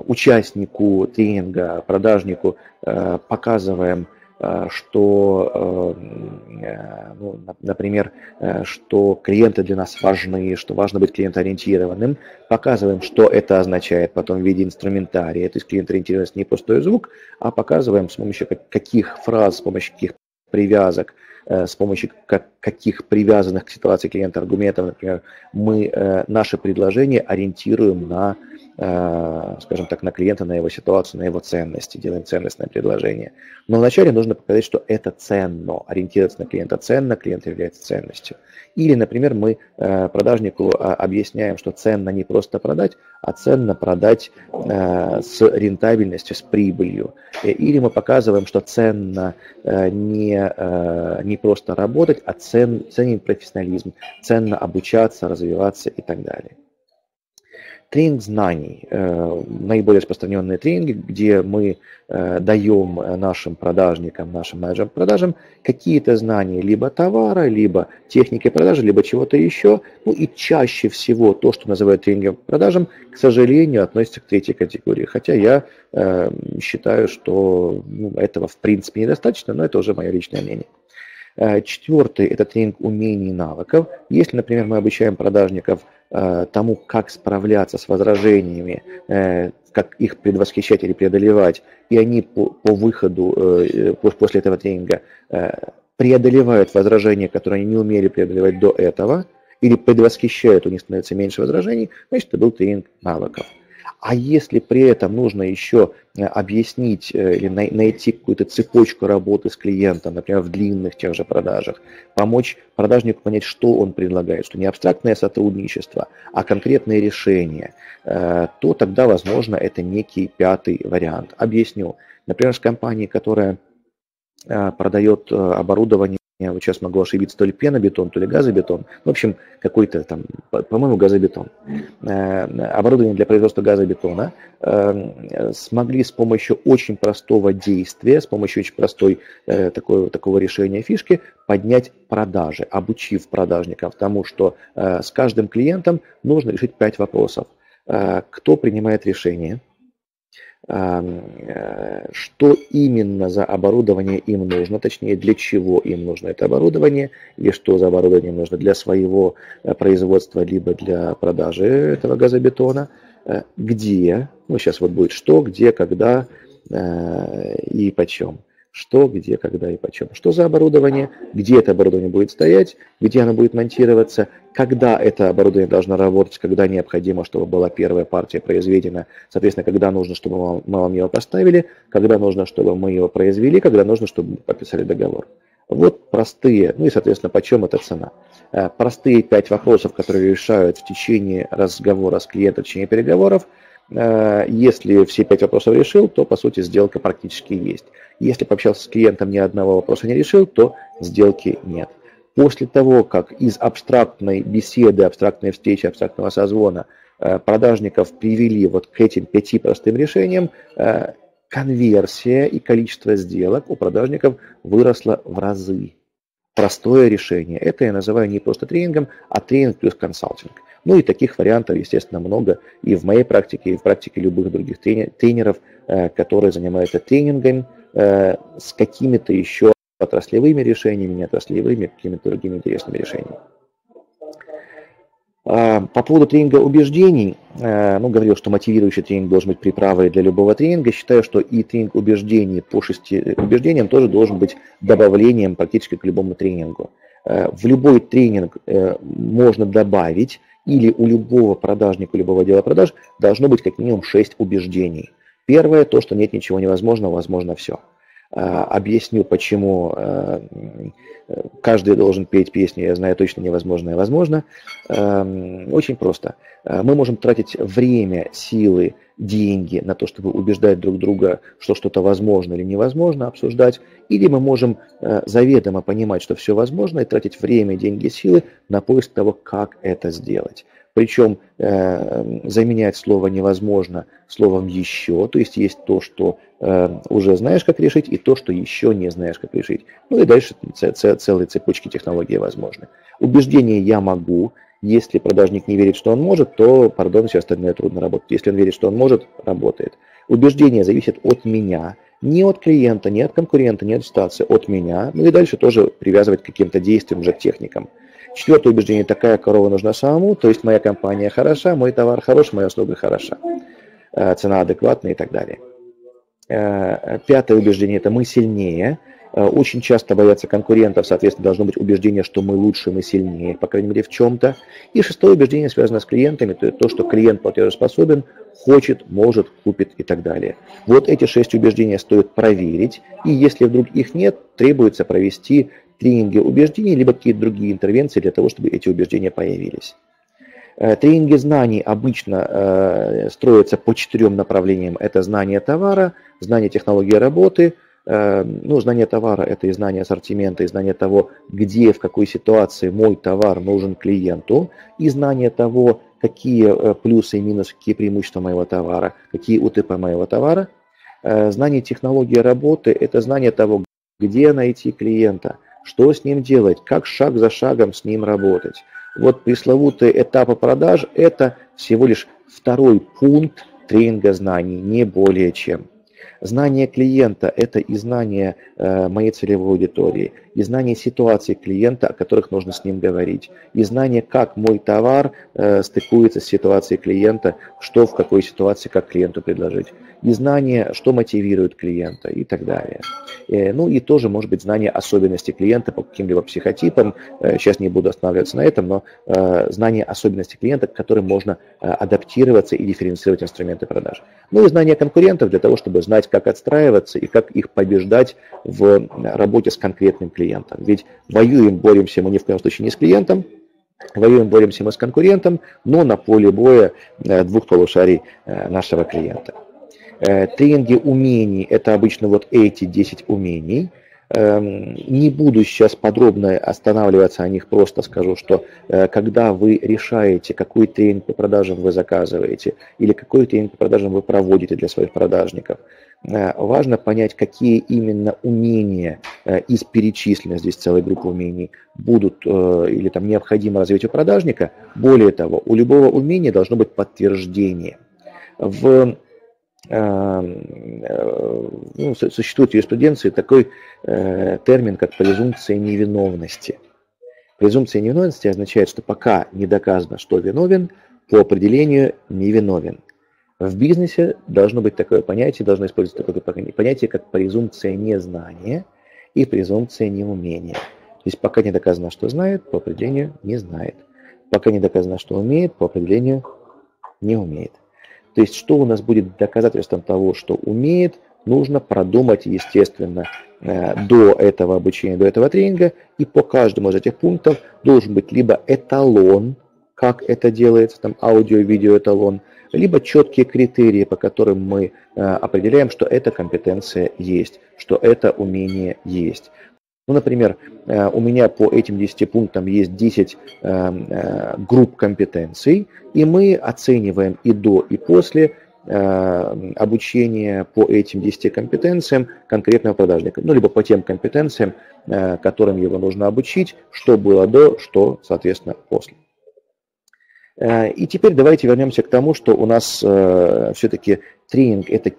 участнику тренинга, продажнику э, показываем Э, что, э, э, ну, например, что клиенты для нас важны, что важно быть клиентоориентированным, показываем, что это означает. Потом в виде инструментария, то есть клиент-ориентированность не пустой звук, а показываем с помощью каких фраз, с помощью каких привязок, с помощью каких привязанных к ситуации клиента аргументов, например, мы наши предложения ориентируем на Э, скажем так, на клиента, на его ситуацию, на его ценности, делаем ценностное предложение. Но вначале нужно показать, что это ценно, ориентироваться на клиента ценно, клиент является ценностью. Или, например, мы э, продажнику а, объясняем, что ценно не просто продать, а ценно продать э, с рентабельностью, с прибылью. Или мы показываем, что ценно не, не просто работать, а цен, ценен профессионализм, ценно обучаться, развиваться и так далее. Тренинг знаний. Э, наиболее распространенные тренинги, где мы э, даем нашим продажникам, нашим менеджерам продажам какие-то знания либо товара, либо техники продажи, либо чего-то еще. Ну и чаще всего то, что называют тренингом продажам, к сожалению, относится к третьей категории. Хотя я э, считаю, что ну, этого в принципе недостаточно, но это уже мое личное мнение. Четвертый – это тренинг умений и навыков. Если, например, мы обучаем продажников тому, как справляться с возражениями, э, как их предвосхищать или преодолевать, и они по, по выходу э, после этого тренинга преодолевают возражения, которые они не умели преодолевать до этого, или предвосхищают, у них становится меньше возражений, значит, это был тренинг навыков. А если при этом нужно еще э, объяснить э, или найти какую-то цепочку работы с клиентом, например, в длинных тех же продажах, помочь продажнику понять, что он предлагает, что не абстрактное сотрудничество, а конкретные решения, э, то тогда, возможно, это некий пятый вариант. Объясню. Например, с компанией, которая продает оборудование я вот сейчас могу ошибиться, то ли пенобетон, то ли газобетон. В общем, какой-то там, по-моему, газобетон. Э, оборудование для производства газобетона э, смогли с помощью очень простого действия, с помощью очень простой э, такой, такого решения фишки поднять продажи, обучив продажников тому, что с каждым клиентом нужно решить пять вопросов. Кто принимает решение? Э, что именно за оборудование им нужно, точнее для чего им нужно это оборудование, или что за оборудование нужно для своего э, производства, либо для продажи этого газобетона, э, где, ну сейчас вот будет что, где, когда и почем что, где, когда и почем. Что за оборудование, где это оборудование будет стоять, где оно будет монтироваться, когда это оборудование должно работать, когда необходимо, чтобы была первая партия произведена, соответственно, когда нужно, чтобы мы вам его поставили, когда нужно, чтобы мы его произвели, когда нужно, чтобы подписали договор. Вот простые, ну и, соответственно, почем эта цена. Э, простые пять вопросов, которые решают в течение разговора с клиентом, в течение переговоров – если все пять вопросов решил, то, по сути, сделка практически есть. Если пообщался с клиентом, ни одного вопроса не решил, то сделки нет. После того, как из абстрактной беседы, абстрактной встречи, абстрактного созвона э, продажников привели вот к этим пяти простым решениям, э, конверсия и количество сделок у продажников выросло в разы. Простое решение. Это я называю не просто тренингом, а тренинг плюс консалтинг. Ну и таких вариантов, естественно, много и в моей практике, и в практике любых других тренеров, э, которые занимаются тренингом э, с какими-то еще отраслевыми решениями, не отраслевыми, какими-то другими интересными решениями. А, по поводу тренинга убеждений, э, ну, говорил, что мотивирующий тренинг должен быть приправой для любого тренинга. Считаю, что и тренинг убеждений по шести убеждениям тоже должен быть добавлением практически к любому тренингу. В любой тренинг можно добавить или у любого продажника, у любого дела продаж должно быть как минимум 6 убеждений. Первое, то, что нет ничего невозможного, возможно все. объясню, почему каждый должен петь песню, я знаю точно невозможное возможно. Очень просто. Мы можем тратить время, силы, деньги на то, чтобы убеждать друг друга, что что-то возможно или невозможно обсуждать, или мы можем э, заведомо понимать, что все возможно, и тратить время, деньги, силы на поиск того, как это сделать. Причем э, заменять слово невозможно словом еще, то есть есть то, что э, уже знаешь, как решить, и то, что еще не знаешь, как решить. Ну и дальше целые цепочки технологий возможны. Убеждение я могу, если продажник не верит, что он может, то, пардон, все остальное трудно работать. Если он верит, что он может, работает. Убеждение зависит от меня, не от клиента, не от конкурента, не от ситуации, от меня. Ну и дальше тоже привязывать к каким-то действиям, уже к техникам. Четвертое убеждение, такая корова нужна самому, то есть моя компания хороша, мой товар хорош, моя услуга хороша, э, цена адекватная и так далее. Э, пятое убеждение, это мы сильнее, очень часто боятся конкурентов, соответственно, должно быть убеждение, что мы лучше, мы сильнее, по крайней мере, в чем-то. И шестое убеждение связано с клиентами, то есть то, что клиент платежеспособен, хочет, может, купит и так далее. Вот эти шесть убеждений стоит проверить, и если вдруг их нет, требуется провести тренинги убеждений, либо какие-то другие интервенции для того, чтобы эти убеждения появились. Э, тренинги знаний обычно э, строятся по четырем направлениям. Это знание товара, знание технологии работы – ну, знание товара – это и знание ассортимента, и знание того, где, в какой ситуации мой товар нужен клиенту, и знание того, какие э, плюсы и минусы, какие преимущества моего товара, какие УТП моего товара. Э, знание технологии работы – это знание того, где найти клиента, что с ним делать, как шаг за шагом с ним работать. Вот пресловутые этапы продаж – это всего лишь второй пункт тренинга знаний, не более чем. Знание клиента – это и знание э, моей целевой аудитории, и знание ситуации клиента, о которых нужно с ним говорить, и знание, как мой товар э, стыкуется с ситуацией клиента, что в какой ситуации, как клиенту предложить, и знание, что мотивирует клиента и так далее. Э, ну и тоже может быть знание особенностей клиента по каким-либо психотипам. Сейчас не буду останавливаться на этом, но знание особенностей клиента, к которым можно адаптироваться и дифференцировать инструменты продаж. Ну и знание конкурентов для того, чтобы знать, как отстраиваться и как их побеждать в работе с конкретным клиентом. Ведь воюем, боремся мы ни в коем случае не с клиентом, воюем, боремся мы с конкурентом, но на поле боя э, двух полушарий э, нашего клиента. Э, тренинги умений – это обычно вот эти 10 умений – эм, – не буду сейчас подробно останавливаться о них, просто скажу, что когда вы решаете, какой тренинг по продажам вы заказываете или какой тренинг по продажам вы проводите для своих продажников, важно понять, какие именно умения э, из перечисленных здесь целой группы умений будут э, или там необходимо развитию продажника. Более того, у любого умения должно быть подтверждение. В ну, существует в юриспруденции такой термин, как презумпция невиновности. Презумпция невиновности означает, что пока не доказано, что виновен, по определению невиновен. В бизнесе должно быть такое понятие, должно использоваться такое понятие, как презумпция незнания и презумпция неумения. То есть пока не доказано, что знает, по определению не знает. Пока не доказано, что умеет, по определению не умеет. То есть что у нас будет доказательством того, что умеет, нужно продумать, естественно, э, до этого обучения, до этого тренинга. И по каждому из этих пунктов должен быть либо эталон, как это делается, там аудио-видео эталон – либо четкие критерии, по которым мы э, определяем, что эта компетенция есть, что это умение есть. Ну, например, э, у меня по этим 10 пунктам есть 10 э, групп компетенций, и мы оцениваем и до, и после обучения по этим 10 компетенциям конкретного продажника. Ну, либо по тем компетенциям, которым его нужно обучить, что было до, что, соответственно, после. Э, и теперь давайте вернемся к тому, что у нас э, все-таки тренинг – это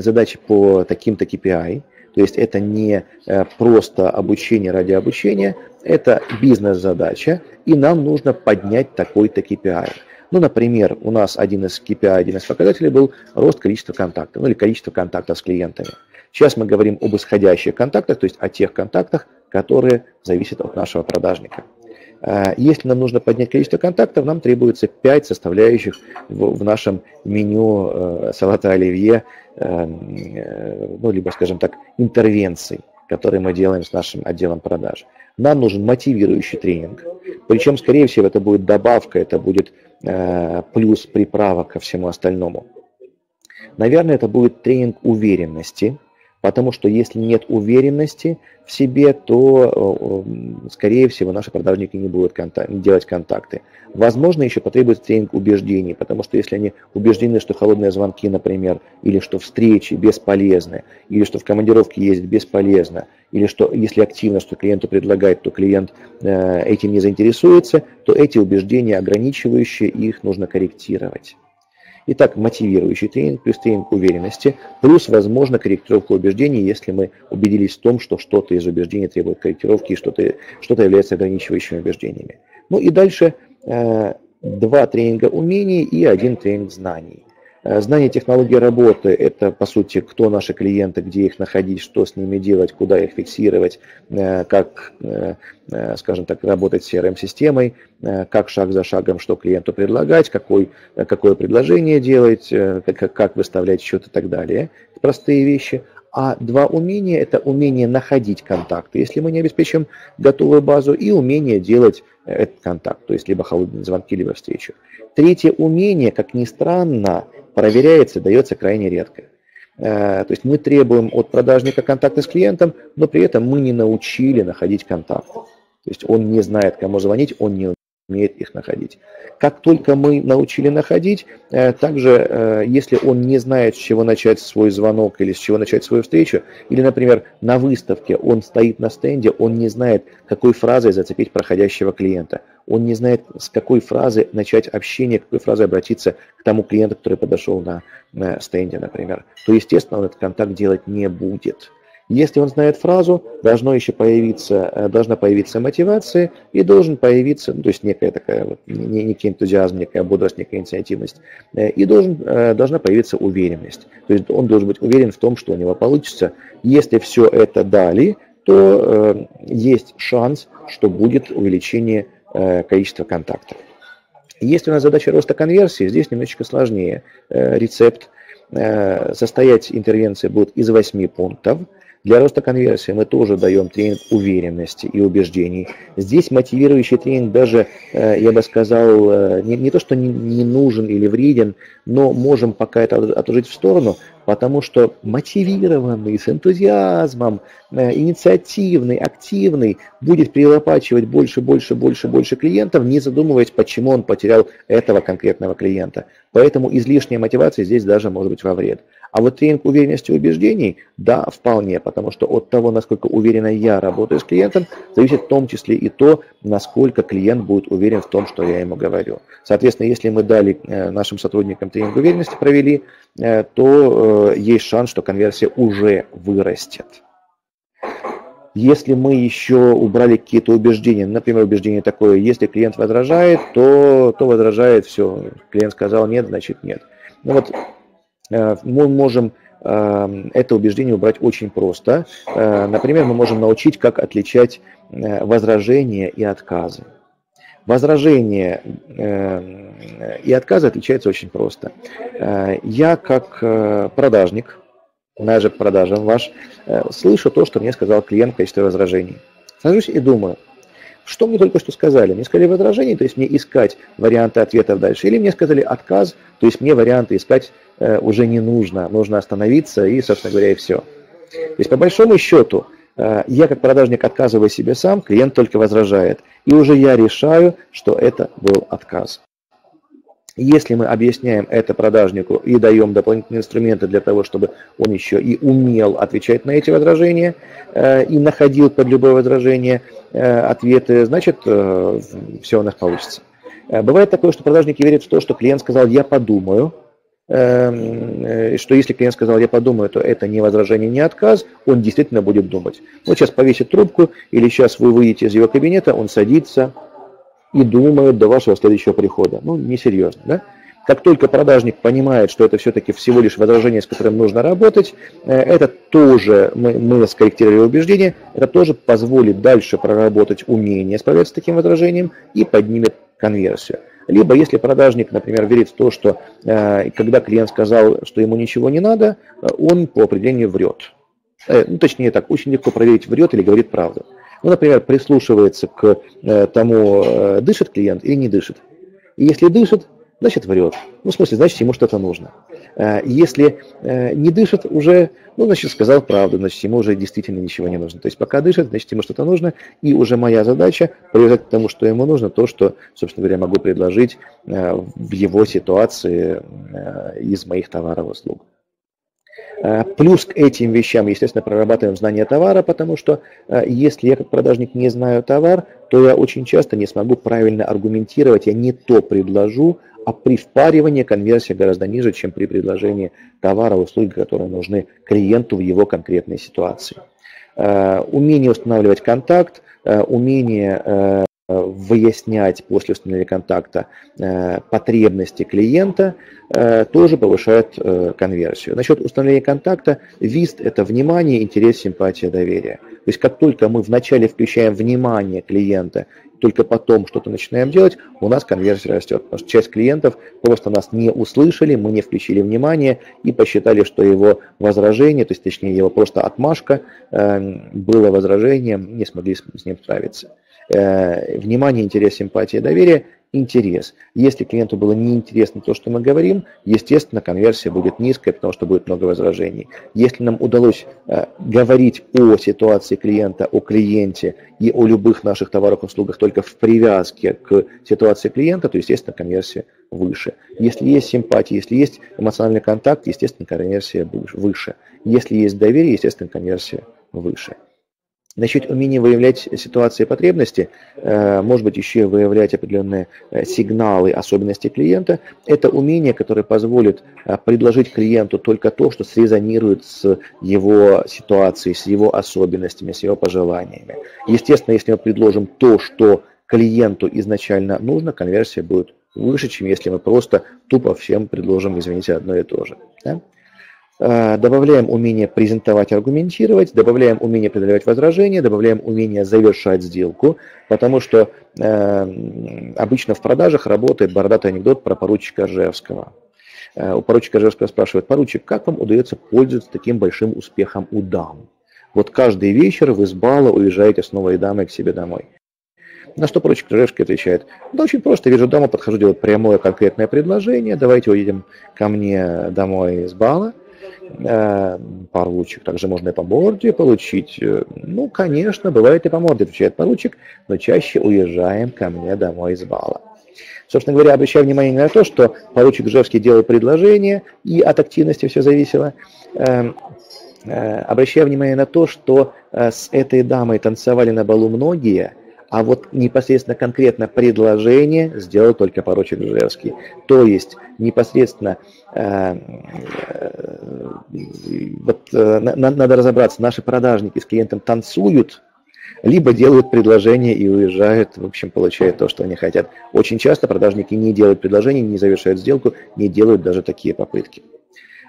задача по таким-то KPI, то есть это не э, просто обучение ради обучения, это бизнес-задача, и нам нужно поднять такой-то KPI. Ну, например, у нас один из KPI, один из показателей был рост количества контактов, ну или количество контактов с клиентами. Сейчас мы говорим об исходящих контактах, то есть о тех контактах, которые зависят от нашего продажника. Э, если нам нужно поднять количество контактов, нам требуется 5 составляющих в, нашем меню э, салата оливье, э, ну, либо, скажем так, интервенций, которые мы делаем с нашим отделом продаж. Нам нужен мотивирующий тренинг. Причем, скорее всего, это будет добавка, это будет плюс приправа ко всему остальному. Наверное, это будет тренинг уверенности, Потому что если нет уверенности в себе, то, э, скорее всего, наши продажники не будут контакт, делать контакты. Возможно, еще потребуется тренинг убеждений, потому что если они убеждены, что холодные звонки, например, или что встречи бесполезны, или что в командировке ездить бесполезно, или что если активно что клиенту предлагать, то клиент э, этим не заинтересуется, то эти убеждения ограничивающие, их нужно корректировать. Итак, мотивирующий тренинг плюс тренинг уверенности, плюс, возможно, корректировка убеждений, если мы убедились в том, что что-то из убеждений требует корректировки и что-то что является ограничивающими убеждениями. Ну и дальше э, два тренинга умений и один тренинг знаний. Э, знание технологии работы – это, по сути, кто наши клиенты, где их находить, что с ними делать, куда их фиксировать, э, как, э, скажем так, работать с CRM-системой, как шаг за шагом, что клиенту предлагать, какой, какое предложение делать, как, как выставлять счет и так далее. Простые вещи. А два умения – это умение находить контакты, если мы не обеспечим готовую базу, и умение делать этот контакт, то есть либо холодные звонки, либо встречи. Третье умение, как ни странно, проверяется, дается крайне редко. Э, то есть мы требуем от продажника контакты с клиентом, но при этом мы не научили находить контакты. То есть он не знает, кому звонить, он не умеет их находить. Как только мы научили находить, э, также, э, если он не знает, с чего начать свой звонок или с чего начать свою встречу, или, например, на выставке он стоит на стенде, он не знает, какой фразой зацепить проходящего клиента, он не знает, с какой фразы начать общение, какой фразой обратиться к тому клиенту, который подошел на, на стенде, например, то, естественно, он этот контакт делать не будет. Если он знает фразу, должно еще появиться, э, должна появиться мотивация и должен появиться, ну, то есть некая такая вот, некий энтузиазм, некая бодрость, некая инициативность, э, и должен, э, должна появиться уверенность. То есть он должен быть уверен в том, что у него получится. Если все это дали, то есть шанс, что будет увеличение количества контактов. Если у нас задача роста конверсии, здесь немножечко сложнее. Рецепт состоять интервенции будет из 8 пунктов – для роста конверсии мы тоже даем тренинг уверенности и убеждений. Здесь мотивирующий тренинг даже, э, я бы сказал, э, не, не то, что не, не нужен или вреден, но можем пока это отложить в сторону, потому что мотивированный, с энтузиазмом, э, инициативный, активный будет перелопачивать больше, больше, больше, больше клиентов, не задумываясь, почему он потерял этого конкретного клиента. Поэтому излишняя мотивация здесь даже может быть во вред. А вот тренинг уверенности убеждений, да, вполне, потому что от того, насколько уверенно я работаю с клиентом, зависит в том числе и то, насколько клиент будет уверен в том, что я ему говорю. Соответственно, если мы дали э, нашим сотрудникам тренинг уверенности, провели, э, то э, есть шанс, что конверсия уже вырастет. Если мы еще убрали какие-то убеждения, например, убеждение такое, если клиент возражает, то, то возражает, все, клиент сказал нет, значит нет. Ну вот мы можем э, это убеждение убрать очень просто. Э, например, мы можем научить, как отличать возражения и отказы. Возражения и отказы отличаются очень просто. Я как продажник, менеджер по продажам ваш, слышу то, что мне сказал клиент в качестве возражений. Сажусь и думаю, что мне только что сказали? Мне сказали возражение, то есть мне искать варианты ответов дальше, или мне сказали отказ, то есть мне варианты искать Э, уже не нужно, нужно остановиться и, собственно говоря, и все. То есть, по большому счету, э, я как продажник отказываю себе сам, клиент только возражает. И уже я решаю, что это был отказ. Если мы объясняем это продажнику и даем дополнительные инструменты для того, чтобы он еще и умел отвечать на эти возражения э, и находил под любое возражение ответы, значит, все у нас получится. Бывает такое, что продажники верят в то, что клиент сказал «я подумаю», Эм, э, что если клиент сказал, я подумаю, то это не возражение, не отказ, он действительно будет думать. Вот сейчас повесит трубку, или сейчас вы выйдете из его кабинета, он садится и думает до вашего следующего прихода. Ну, несерьезно, да? Как только продажник понимает, что это все-таки всего лишь возражение, с которым нужно работать, э, это тоже, мы, мы скорректировали убеждение, это тоже позволит дальше проработать умение справляться с таким возражением и поднимет конверсию. Либо если продажник, например, верит в то, что э, когда клиент сказал, что ему ничего не надо, э, он по определению врет. Ну, точнее так, очень легко проверить, врет или говорит правду. Ну, например, прислушивается к э, тому, э, дышит клиент или не дышит. И если дышит, значит врет. Ну, в смысле, значит, ему что-то нужно. Э, если не дышит, уже, ну, значит, сказал правду, значит, ему уже действительно ничего не нужно. То есть пока дышит, значит, ему что-то нужно, и уже моя задача привязать к тому, что ему нужно, то, что, собственно говоря, могу предложить в его ситуации из моих товаров и услуг. Плюс к этим вещам, естественно, прорабатываем знание товара, потому что если я как продажник не знаю товар, то я очень часто не смогу правильно аргументировать, я не то предложу, а при впаривании конверсия гораздо ниже, чем при предложении товара, услуги, которые нужны клиенту в его конкретной ситуации. Э, умение устанавливать контакт, э, умение э, выяснять после установления контакта потребности клиента тоже повышает конверсию. Насчет установления контакта, ВИСТ – это внимание, интерес, симпатия, доверие. То есть как только мы вначале включаем внимание клиента только потом что-то начинаем делать, у нас конверсия растет. Потому что часть клиентов просто нас не услышали, мы не включили внимание и посчитали, что его возражение, то есть точнее его просто отмашка, было возражением, не смогли с ним справиться. Э, внимание, интерес, симпатия, доверие интерес. Если клиенту было неинтересно то, что мы говорим, естественно, конверсия будет низкая, потому что будет много возражений. Если нам удалось э, говорить о ситуации клиента, о клиенте и о любых наших товарах и услугах только в привязке к ситуации клиента, то, естественно, конверсия выше. Если есть симпатия, если есть эмоциональный контакт, естественно, конверсия выше. Если есть доверие, естественно, конверсия выше. Значит, умение выявлять ситуации и потребности, э, может быть, еще выявлять определенные э, сигналы, особенности клиента, это умение, которое позволит э, предложить клиенту только то, что срезонирует с его ситуацией, с его особенностями, с его пожеланиями. Естественно, если мы предложим то, что клиенту изначально нужно, конверсия будет выше, чем если мы просто тупо всем предложим, извините, одно и то же. Да? Э, добавляем умение презентовать, аргументировать, добавляем умение преодолевать возражения, добавляем умение завершать сделку, потому что э, обычно в продажах работает бородатый анекдот про поручика Ржевского. Э, у поручика Ржевского спрашивают, поручик, как вам удается пользоваться таким большим успехом у дам? Вот каждый вечер вы с бала уезжаете с новой дамой к себе домой. На что поручик Ржевский отвечает, да очень просто, вижу даму, подхожу делать прямое конкретное предложение, давайте уедем ко мне домой с бала – э. Также можно и по морде получить. Ну, конечно, бывает и по морде, отвечает поручик, но чаще уезжаем ко мне домой из бала. Собственно говоря, обращаю внимание на то, что поручик Жевский делал предложение, и от активности все зависело. Э, э, обращаю внимание на то, что э, с этой дамой танцевали на балу многие – а вот непосредственно конкретно предложение сделал только поручик Жевский. То есть непосредственно э, э, вот, э, на, надо разобраться, наши продажники с клиентом танцуют, либо делают предложение и уезжают, в общем, получают то, что они хотят. Очень часто продажники не делают предложение, не завершают сделку, не делают даже такие попытки.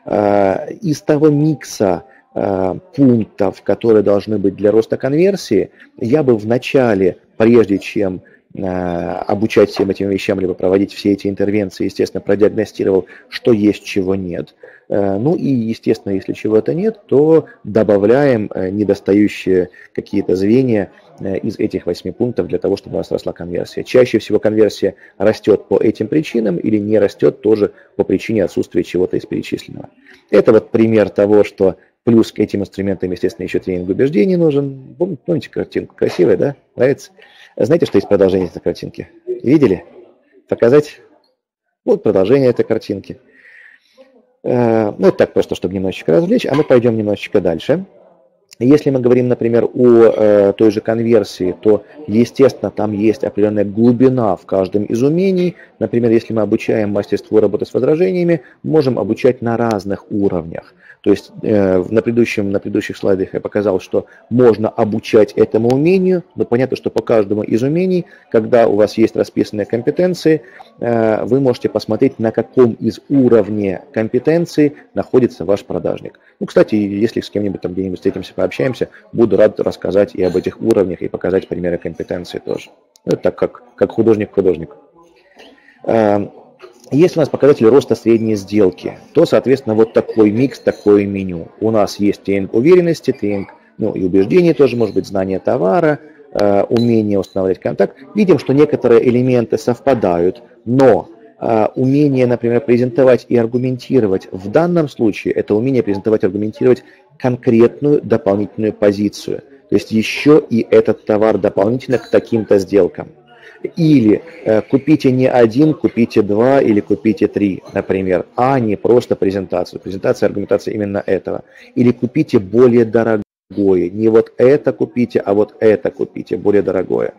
Э, из того микса э, пунктов, которые должны быть для роста конверсии, я бы в начале прежде чем э, обучать всем этим вещам, либо проводить все эти интервенции, естественно, продиагностировал, что есть, чего нет. Э, ну и, естественно, если чего-то нет, то добавляем э, недостающие какие-то звенья из этих восьми пунктов для того, чтобы у нас росла конверсия. Чаще всего конверсия растет по этим причинам или не растет тоже по причине отсутствия чего-то из перечисленного. Это вот пример того, что Плюс к этим инструментам, естественно, еще тренинг убеждений нужен. Помните картинку? Красивая, да? Нравится? Знаете, что есть продолжение этой картинки? Видели? Показать? Вот продолжение этой картинки. Э, ну, это так просто, чтобы немножечко развлечь, а мы пойдем немножечко дальше. Если мы говорим, например, о э, той же конверсии, то, естественно, там есть определенная глубина в каждом из умений. Например, если мы обучаем мастерству работы с возражениями, можем обучать на разных уровнях. То есть э, на, предыдущем, на предыдущих слайдах я показал, что можно обучать этому умению, но понятно, что по каждому из умений, когда у вас есть расписанные компетенции, э, вы можете посмотреть, на каком из уровней компетенции находится ваш продажник. Ну, кстати, если с кем-нибудь там где-нибудь встретимся, пообщаемся, буду рад рассказать и об этих уровнях, и показать примеры компетенции тоже. Ну, это так как, как художник-художник. Если у нас показатель роста средней сделки, то, соответственно, вот такой микс, такое меню. У нас есть тренинг уверенности, тренинг ну, и убеждений тоже, может быть, знание товара, э, умение устанавливать контакт. Видим, что некоторые элементы совпадают, но э, умение, например, презентовать и аргументировать, в данном случае это умение презентовать и аргументировать конкретную дополнительную позицию. То есть еще и этот товар дополнительно к таким-то сделкам. Или э, купите не один, купите два или купите три, например, а не просто презентацию. Презентация, аргументация именно этого. Или купите более дорогое. Не вот это купите, а вот это купите, более дорогое.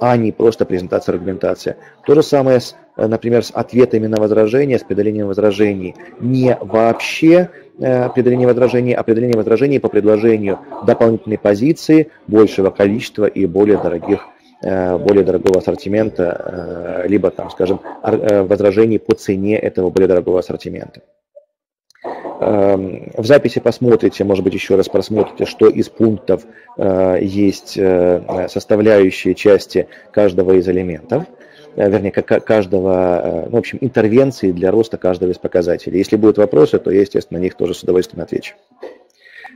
А не просто презентация, аргументация. То же самое, с, э, например, с ответами на возражения, с преодолением возражений. Не вообще э, преодоление возражений, а преодоление возражений по предложению дополнительной позиции, большего количества и более дорогих более дорогого ассортимента, э, либо, там, скажем, э, возражений по цене этого более дорогого ассортимента. Эм, в записи посмотрите, может быть, еще раз просмотрите, что из пунктов есть составляющие части каждого из элементов, вернее, каждого, ну, в общем, интервенции для роста каждого из показателей. Если будут вопросы, то я, естественно, на них тоже с удовольствием отвечу.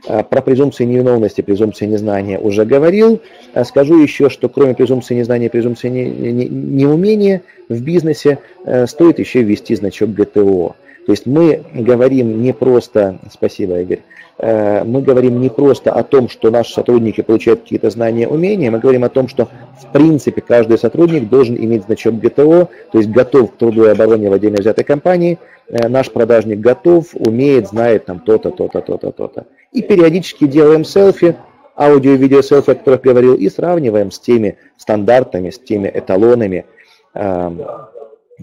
А, про презумпции невиновности, презумпции незнания уже говорил. А, скажу еще, что кроме презумпции незнания презумпции неумения в бизнесе э, стоит еще ввести значок ГТО. То есть мы говорим не просто, спасибо, Игорь, мы говорим не просто о том, что наши сотрудники получают какие-то знания, умения, мы говорим о том, что в принципе каждый сотрудник должен иметь значок ГТО, то есть готов к труду и обороне в отдельно взятой компании, наш продажник готов, умеет, знает там то-то, то-то, то-то, то-то. И периодически делаем селфи, аудио и видео селфи, о которых говорил, и сравниваем с теми стандартами, с теми эталонами, эм,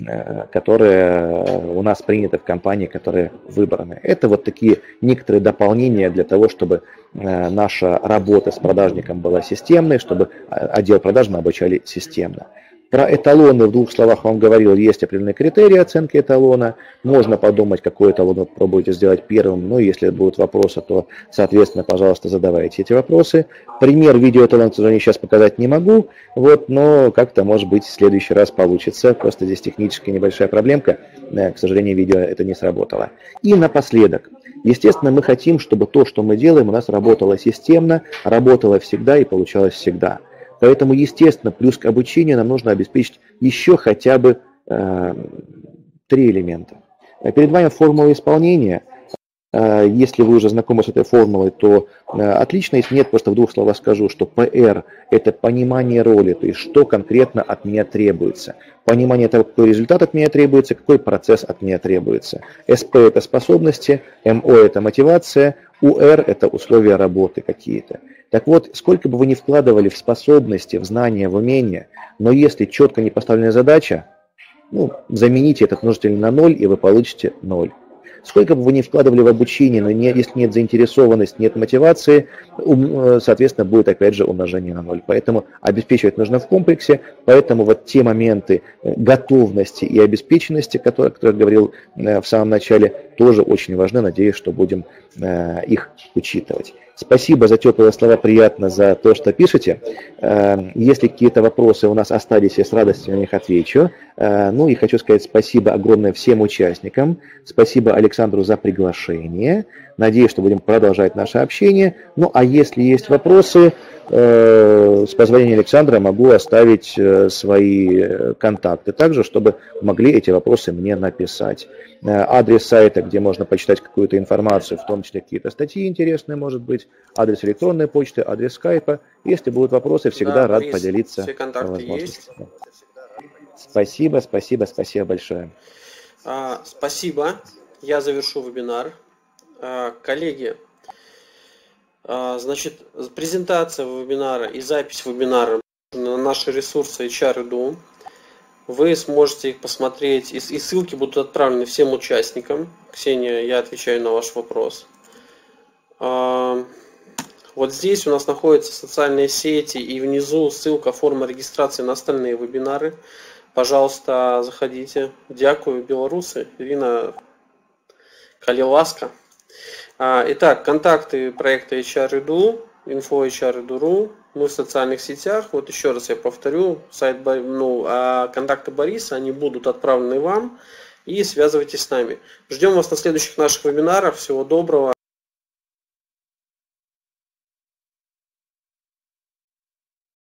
э, которые у нас приняты в компании, которые выбраны. Это вот такие некоторые дополнения для того, чтобы э, наша работа с продажником была системной, чтобы отдел продаж мы обучали системно. Про эталоны в двух словах вам говорил, есть определенные критерии оценки эталона. Можно подумать, какой эталон вы пробуете сделать первым. Но если будут вопросы, то, соответственно, пожалуйста, задавайте эти вопросы. Пример видеоэталона, к сожалению, сейчас показать не могу. Вот, но как-то, может быть, в следующий раз получится. Просто здесь техническая небольшая проблемка. Э, к сожалению, видео это не сработало. И напоследок. Естественно, мы хотим, чтобы то, что мы делаем, у нас работало системно, работало всегда и получалось всегда. Поэтому, естественно, плюс к обучению нам нужно обеспечить еще хотя бы э, три элемента. Перед вами формула исполнения. Э, если вы уже знакомы с этой формулой, то э, отлично. Если нет, просто в двух словах скажу, что PR – это понимание роли, то есть что конкретно от меня требуется. Понимание того, какой результат от меня требуется, какой процесс от меня требуется. SP – это способности, МО – это мотивация, УР – это условия работы какие-то. Так вот, сколько бы вы ни вкладывали в способности, в знания, в умения, но если четко не поставленная задача, ну, замените этот множитель на ноль, и вы получите ноль. Сколько бы вы ни вкладывали в обучение, но не, если нет заинтересованности, нет мотивации, э, соответственно, будет опять же умножение на ноль. Поэтому обеспечивать нужно в комплексе, поэтому вот те моменты э, готовности и обеспеченности, которые, о которых говорил э, в самом начале, тоже очень важны. Надеюсь, что будем их учитывать. Спасибо за теплые слова, приятно за то, что пишете. Эм, если какие-то вопросы у нас остались, я с радостью на них отвечу. Э, ну и хочу сказать спасибо огромное всем участникам. Спасибо Александру за приглашение. Надеюсь, что будем продолжать наше общение. Ну а если есть вопросы, э, с позволения Александра могу оставить э, свои контакты также, чтобы могли эти вопросы мне написать. Адрес сайта, где можно почитать какую-то информацию, в том числе какие-то статьи интересные, может быть, адрес электронной почты, адрес скайпа. Если будут вопросы, всегда да, рад поделиться. Все контакты есть. Спасибо, спасибо, спасибо большое. А, спасибо. Я завершу вебинар. А, коллеги, значит, презентация вебинара и запись вебинара на наши ресурсы HR.edu. Вы сможете их посмотреть, и, и ссылки будут отправлены всем участникам. Ксения, я отвечаю на ваш вопрос. А, вот здесь у нас находятся социальные сети и внизу ссылка форма регистрации на остальные вебинары. Пожалуйста, заходите. Дякую, белорусы. Ирина Калиласка. А, итак, контакты проекта HR.edu, info HR.edu.ru, мы в социальных сетях. Вот еще раз я повторю, сайт, ну, а контакты Бориса, они будут отправлены вам и связывайтесь с нами. Ждем вас на следующих наших вебинарах. Всего доброго.